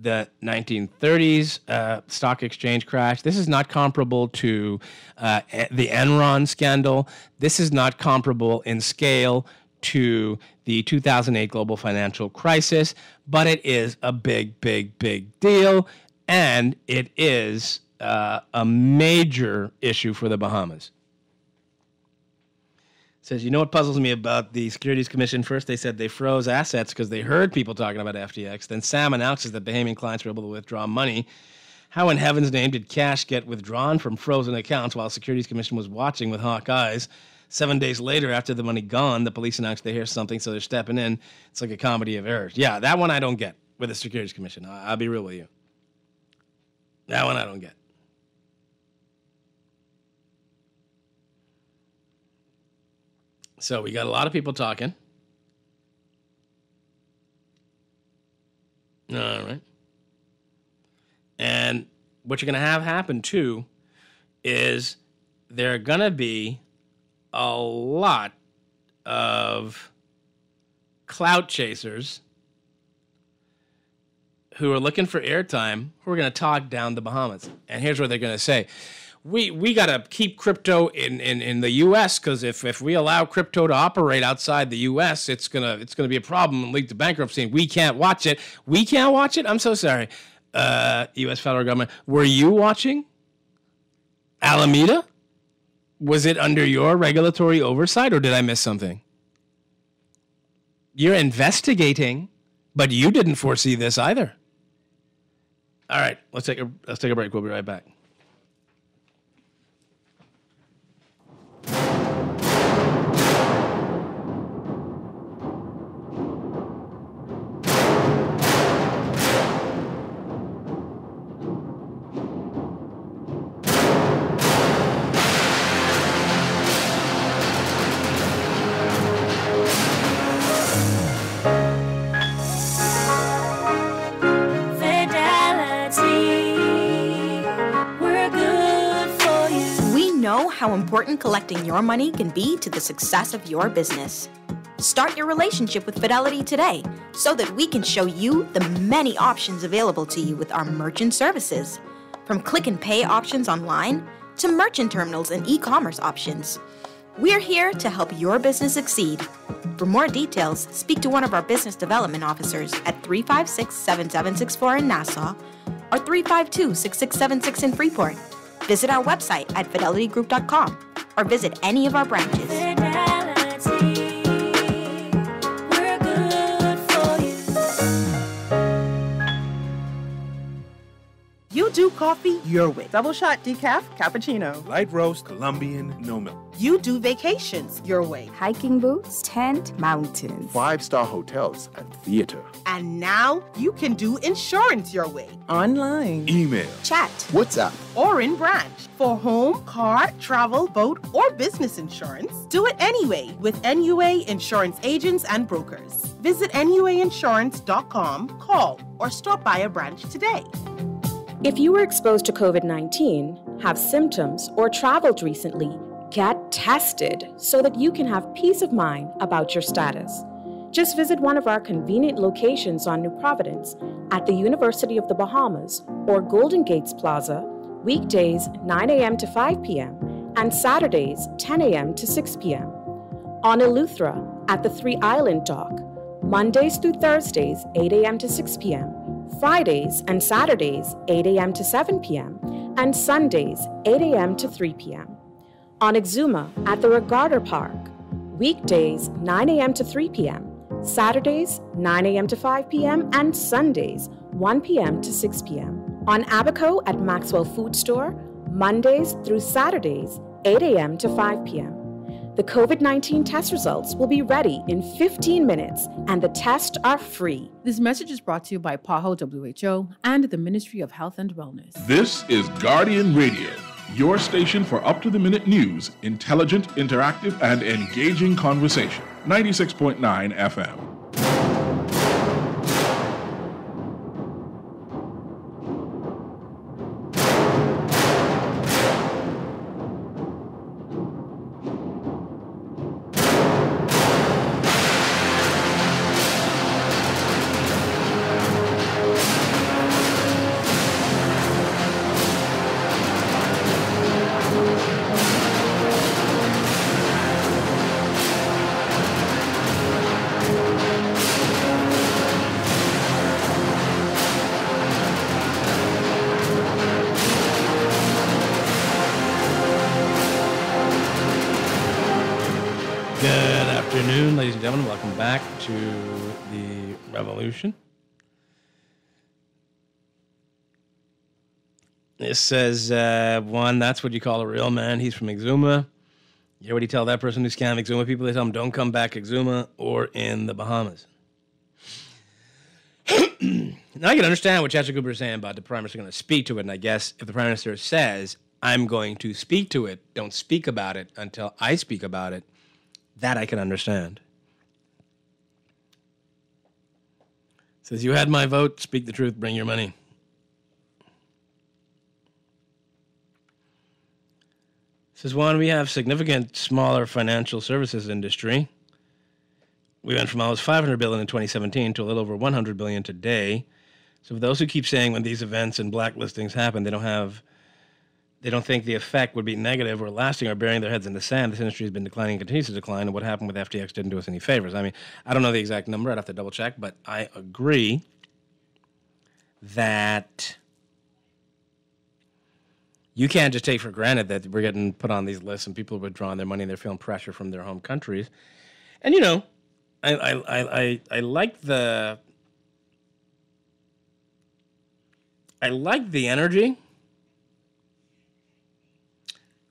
[SPEAKER 3] the 1930s uh, stock exchange crash. This is not comparable to uh, the Enron scandal. This is not comparable in scale to the 2008 global financial crisis, but it is a big, big, big deal. And it is uh, a major issue for the Bahamas says, you know what puzzles me about the Securities Commission? First, they said they froze assets because they heard people talking about FTX. Then Sam announces that Bahamian clients were able to withdraw money How in heaven's name did cash get withdrawn from frozen accounts while Securities Commission was watching with hawk eyes? Seven days later, after the money gone, the police announced they hear something, so they're stepping in. It's like a comedy of errors. Yeah, that one I don't get with the Securities Commission. I- I'll be real with you. That one I don't get. So we got a lot of people talking. All right. And what you're going to have happen too is there are going to be a lot of clout chasers who are looking for airtime who are going to talk down the Bahamas. And here's what they're going to say. We, we got to keep crypto in, in, in the U.S. because if, if we allow crypto to operate outside the U.S., it's gonna it's gonna be a problem and lead to bankruptcy. We can't watch it. We can't watch it. I'm so sorry, uh, U.S. federal government. Were you watching Alameda? Was it under your regulatory oversight, or did I miss something? You're investigating, but you didn't foresee this either. All right, let's take a let's take a break. We'll be right back.
[SPEAKER 15] How important collecting your money can be to the success of your business. Start your relationship with Fidelity today so that we can show you the many options available to you with our merchant services. From click and pay options online to merchant terminals and e commerce options. We're here to help your business succeed. For more details, speak to one of our business development officers at 356 7764 in Nassau or 352 6676 in Freeport. Visit our website at fidelitygroup.com or visit any of our branches.
[SPEAKER 12] You do coffee your way. Double shot decaf, cappuccino.
[SPEAKER 14] Light roast, Colombian, no milk.
[SPEAKER 12] You do vacations your way.
[SPEAKER 13] Hiking boots, tent, mountains.
[SPEAKER 14] Five star hotels and theater.
[SPEAKER 12] And now you can do insurance your way. Online.
[SPEAKER 14] Email.
[SPEAKER 12] Chat.
[SPEAKER 14] WhatsApp.
[SPEAKER 12] Or in branch. For home, car, travel, boat, or business insurance, do it anyway with NUA Insurance Agents and Brokers. Visit NUAinsurance.com, call, or stop by a branch today.
[SPEAKER 5] If you were exposed to COVID 19, have symptoms, or traveled recently, get tested so that you can have peace of mind about your status. Just visit one of our convenient locations on New Providence at the University of the Bahamas or Golden Gates Plaza, weekdays 9 a.m. to 5 p.m., and Saturdays 10 a.m. to 6 p.m. On Eleuthera at the Three Island Dock, Mondays through Thursdays 8 a.m. to 6 p.m. Fridays and Saturdays, 8 a.m. to 7 p.m., and Sundays, 8 a.m. to 3 p.m. On Exuma at the Regatta Park, weekdays, 9 a.m. to 3 p.m., Saturdays, 9 a.m. to 5 p.m., and Sundays, 1 p.m. to 6 p.m. On Abaco at Maxwell Food Store, Mondays through Saturdays, 8 a.m. to 5 p.m. The COVID 19 test results will be ready in 15 minutes, and the tests are free.
[SPEAKER 6] This message is brought to you by PAHO WHO and the Ministry of Health and Wellness.
[SPEAKER 25] This is Guardian Radio, your station for up to the minute news, intelligent, interactive, and engaging conversation. 96.9 FM.
[SPEAKER 3] This says uh, Juan. That's what you call a real man. He's from Exuma. You hear what he tell that person who scam Exuma people? They tell him, "Don't come back, Exuma, or in the Bahamas." now I can understand what Chester Cooper is saying about the prime minister going to speak to it, and I guess if the prime minister says, "I'm going to speak to it," don't speak about it until I speak about it. That I can understand. Says you had my vote. Speak the truth. Bring your money. Says Juan, we have significant smaller financial services industry. We went from almost 500 billion in 2017 to a little over 100 billion today. So for those who keep saying when these events and blacklistings happen, they don't have, they don't think the effect would be negative or lasting, or burying their heads in the sand. This industry has been declining and continues to decline. And what happened with FTX didn't do us any favors. I mean, I don't know the exact number. I'd have to double check, but I agree that you can't just take for granted that we're getting put on these lists and people are withdrawing their money and they're feeling pressure from their home countries. And you know, I I I I, like the I like the energy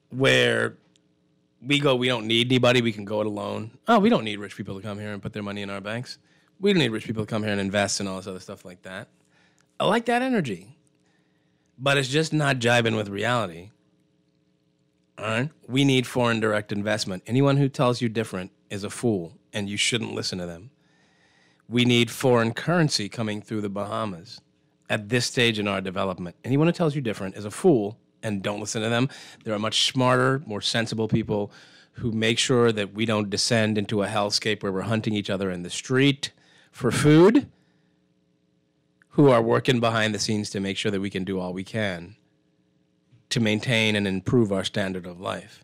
[SPEAKER 3] where we go, we don't need anybody, we can go it alone. Oh, we don't need rich people to come here and put their money in our banks. We don't need rich people to come here and invest and all this other stuff like that. I like that energy but it's just not jibing with reality. We need foreign direct investment. Anyone who tells you different is a fool, and you shouldn't listen to them. We need foreign currency coming through the Bahamas at this stage in our development. Anyone who tells you different is a fool, and don't listen to them. There are much smarter, more sensible people who make sure that we don't descend into a hellscape where we're hunting each other in the street for food who are working behind the scenes to make sure that we can do all we can to maintain and improve our standard of life.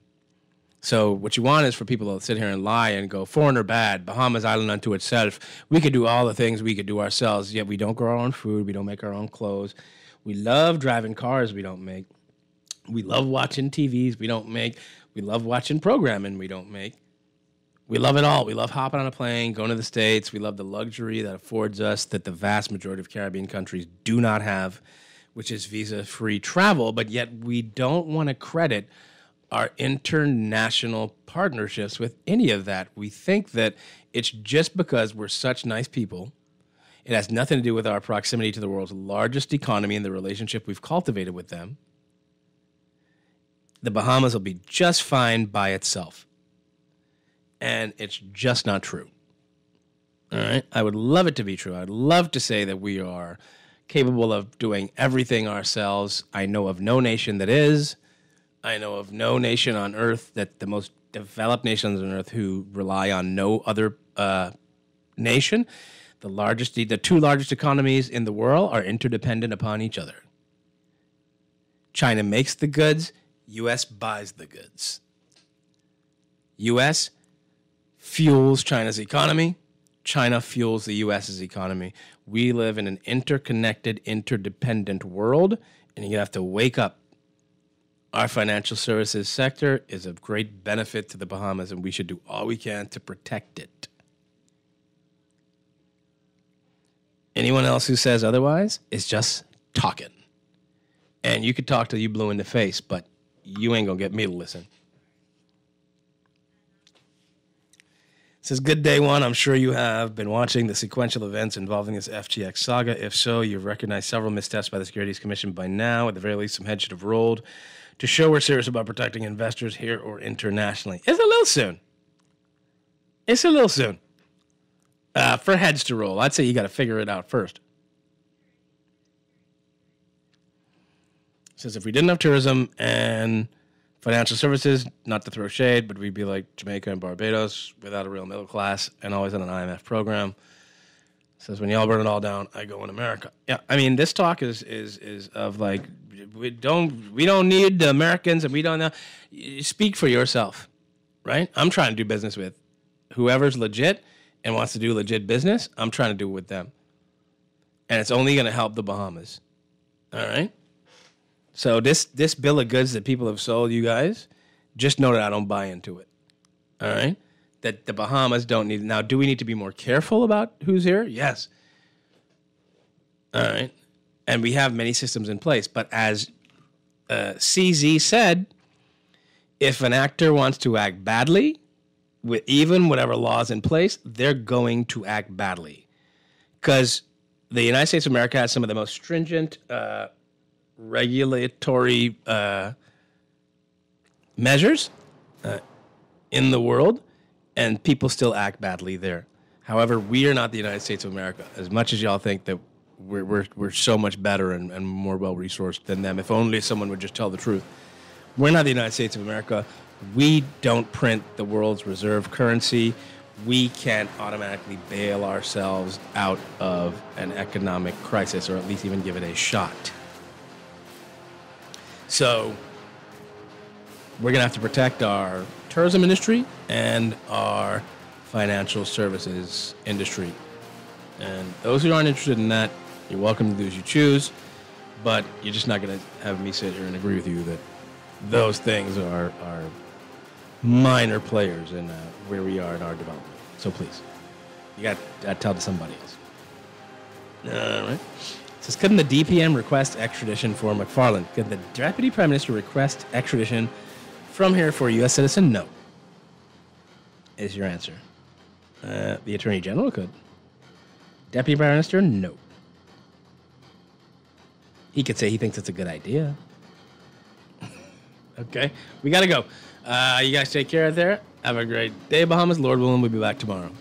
[SPEAKER 3] So what you want is for people to sit here and lie and go foreign or bad, Bahamas island unto itself. We could do all the things we could do ourselves, yet we don't grow our own food, we don't make our own clothes. We love driving cars we don't make. We love watching TVs we don't make. We love watching programming we don't make. We love it all. We love hopping on a plane, going to the States. We love the luxury that affords us that the vast majority of Caribbean countries do not have, which is visa free travel. But yet we don't want to credit our international partnerships with any of that. We think that it's just because we're such nice people. It has nothing to do with our proximity to the world's largest economy and the relationship we've cultivated with them. The Bahamas will be just fine by itself and it's just not true. All right. I would love it to be true. I'd love to say that we are capable of doing everything ourselves. I know of no nation that is. I know of no nation on earth that the most developed nations on earth who rely on no other uh, nation. The largest, the two largest economies in the world are interdependent upon each other. China makes the goods, US buys the goods. US fuels China's economy. China fuels the US's economy. We live in an interconnected, interdependent world, and you have to wake up. Our financial services sector is of great benefit to the Bahamas, and we should do all we can to protect it. Anyone else who says otherwise is just talking. And you could talk till you blue in the face, but you ain't gonna get me to listen. Says, Good day, Juan. I'm sure you have been watching the sequential events involving this FTX saga. If so, you've recognized several missteps by the Securities Commission by now. At the very least, some heads should have rolled to show we're serious about protecting investors here or internationally. It's a little soon. It's a little soon uh, for heads to roll. I'd say you got to figure it out first. Says, If we didn't have tourism and financial services, not to throw shade, but we'd be like Jamaica and Barbados without a real middle class and always on an IMF program. Says when y'all burn it all down, I go in America. Yeah, I mean this talk is is is of like we don't we don't need the Americans and we don't know. Speak for yourself, right? I'm trying to do business with whoever's legit and wants to do legit business. I'm trying to do it with them, and it's only going to help the Bahamas. All right. So this this bill of goods that people have sold you guys, just know that I don't buy into it. All right? That the Bahamas don't need now. Do we need to be more careful about who's here? Yes. All right. And we have many systems in place, but as uh, CZ said if an actor wants to act badly, with even whatever laws in place, they're going to act badly. Because the United States of America has some of the most stringent uh, regulatory uh, measures uh, in the world, and people still act badly there. However, we are not the United States of America. As much as y'all think that we're, we're, we're so much better and, and more well resourced than them, if only someone would just tell the truth. We're not the United States of America. We don't print the world's reserve currency. We can't automatically bail ourselves out of an economic crisis or at least even give it a shot. So, we're going to have to protect our tourism industry and our financial services industry. And those who aren't interested in that, you're welcome to do as you choose, but you're just not going to have me sit here and agree with you that those things are, are minor players in uh, where we are in our development. So please, you got to tell to somebody else. All right. Says, couldn't the DPM request extradition for McFarland? Could the Deputy Prime Minister request extradition from here for a U.S. citizen? No. Is your answer. Uh, the Attorney General could. Deputy Prime Minister? No. He could say he thinks it's a good idea. okay, we got to go. Uh, you guys take care out there. Have a great day, Bahamas. Lord willing, we'll be back tomorrow.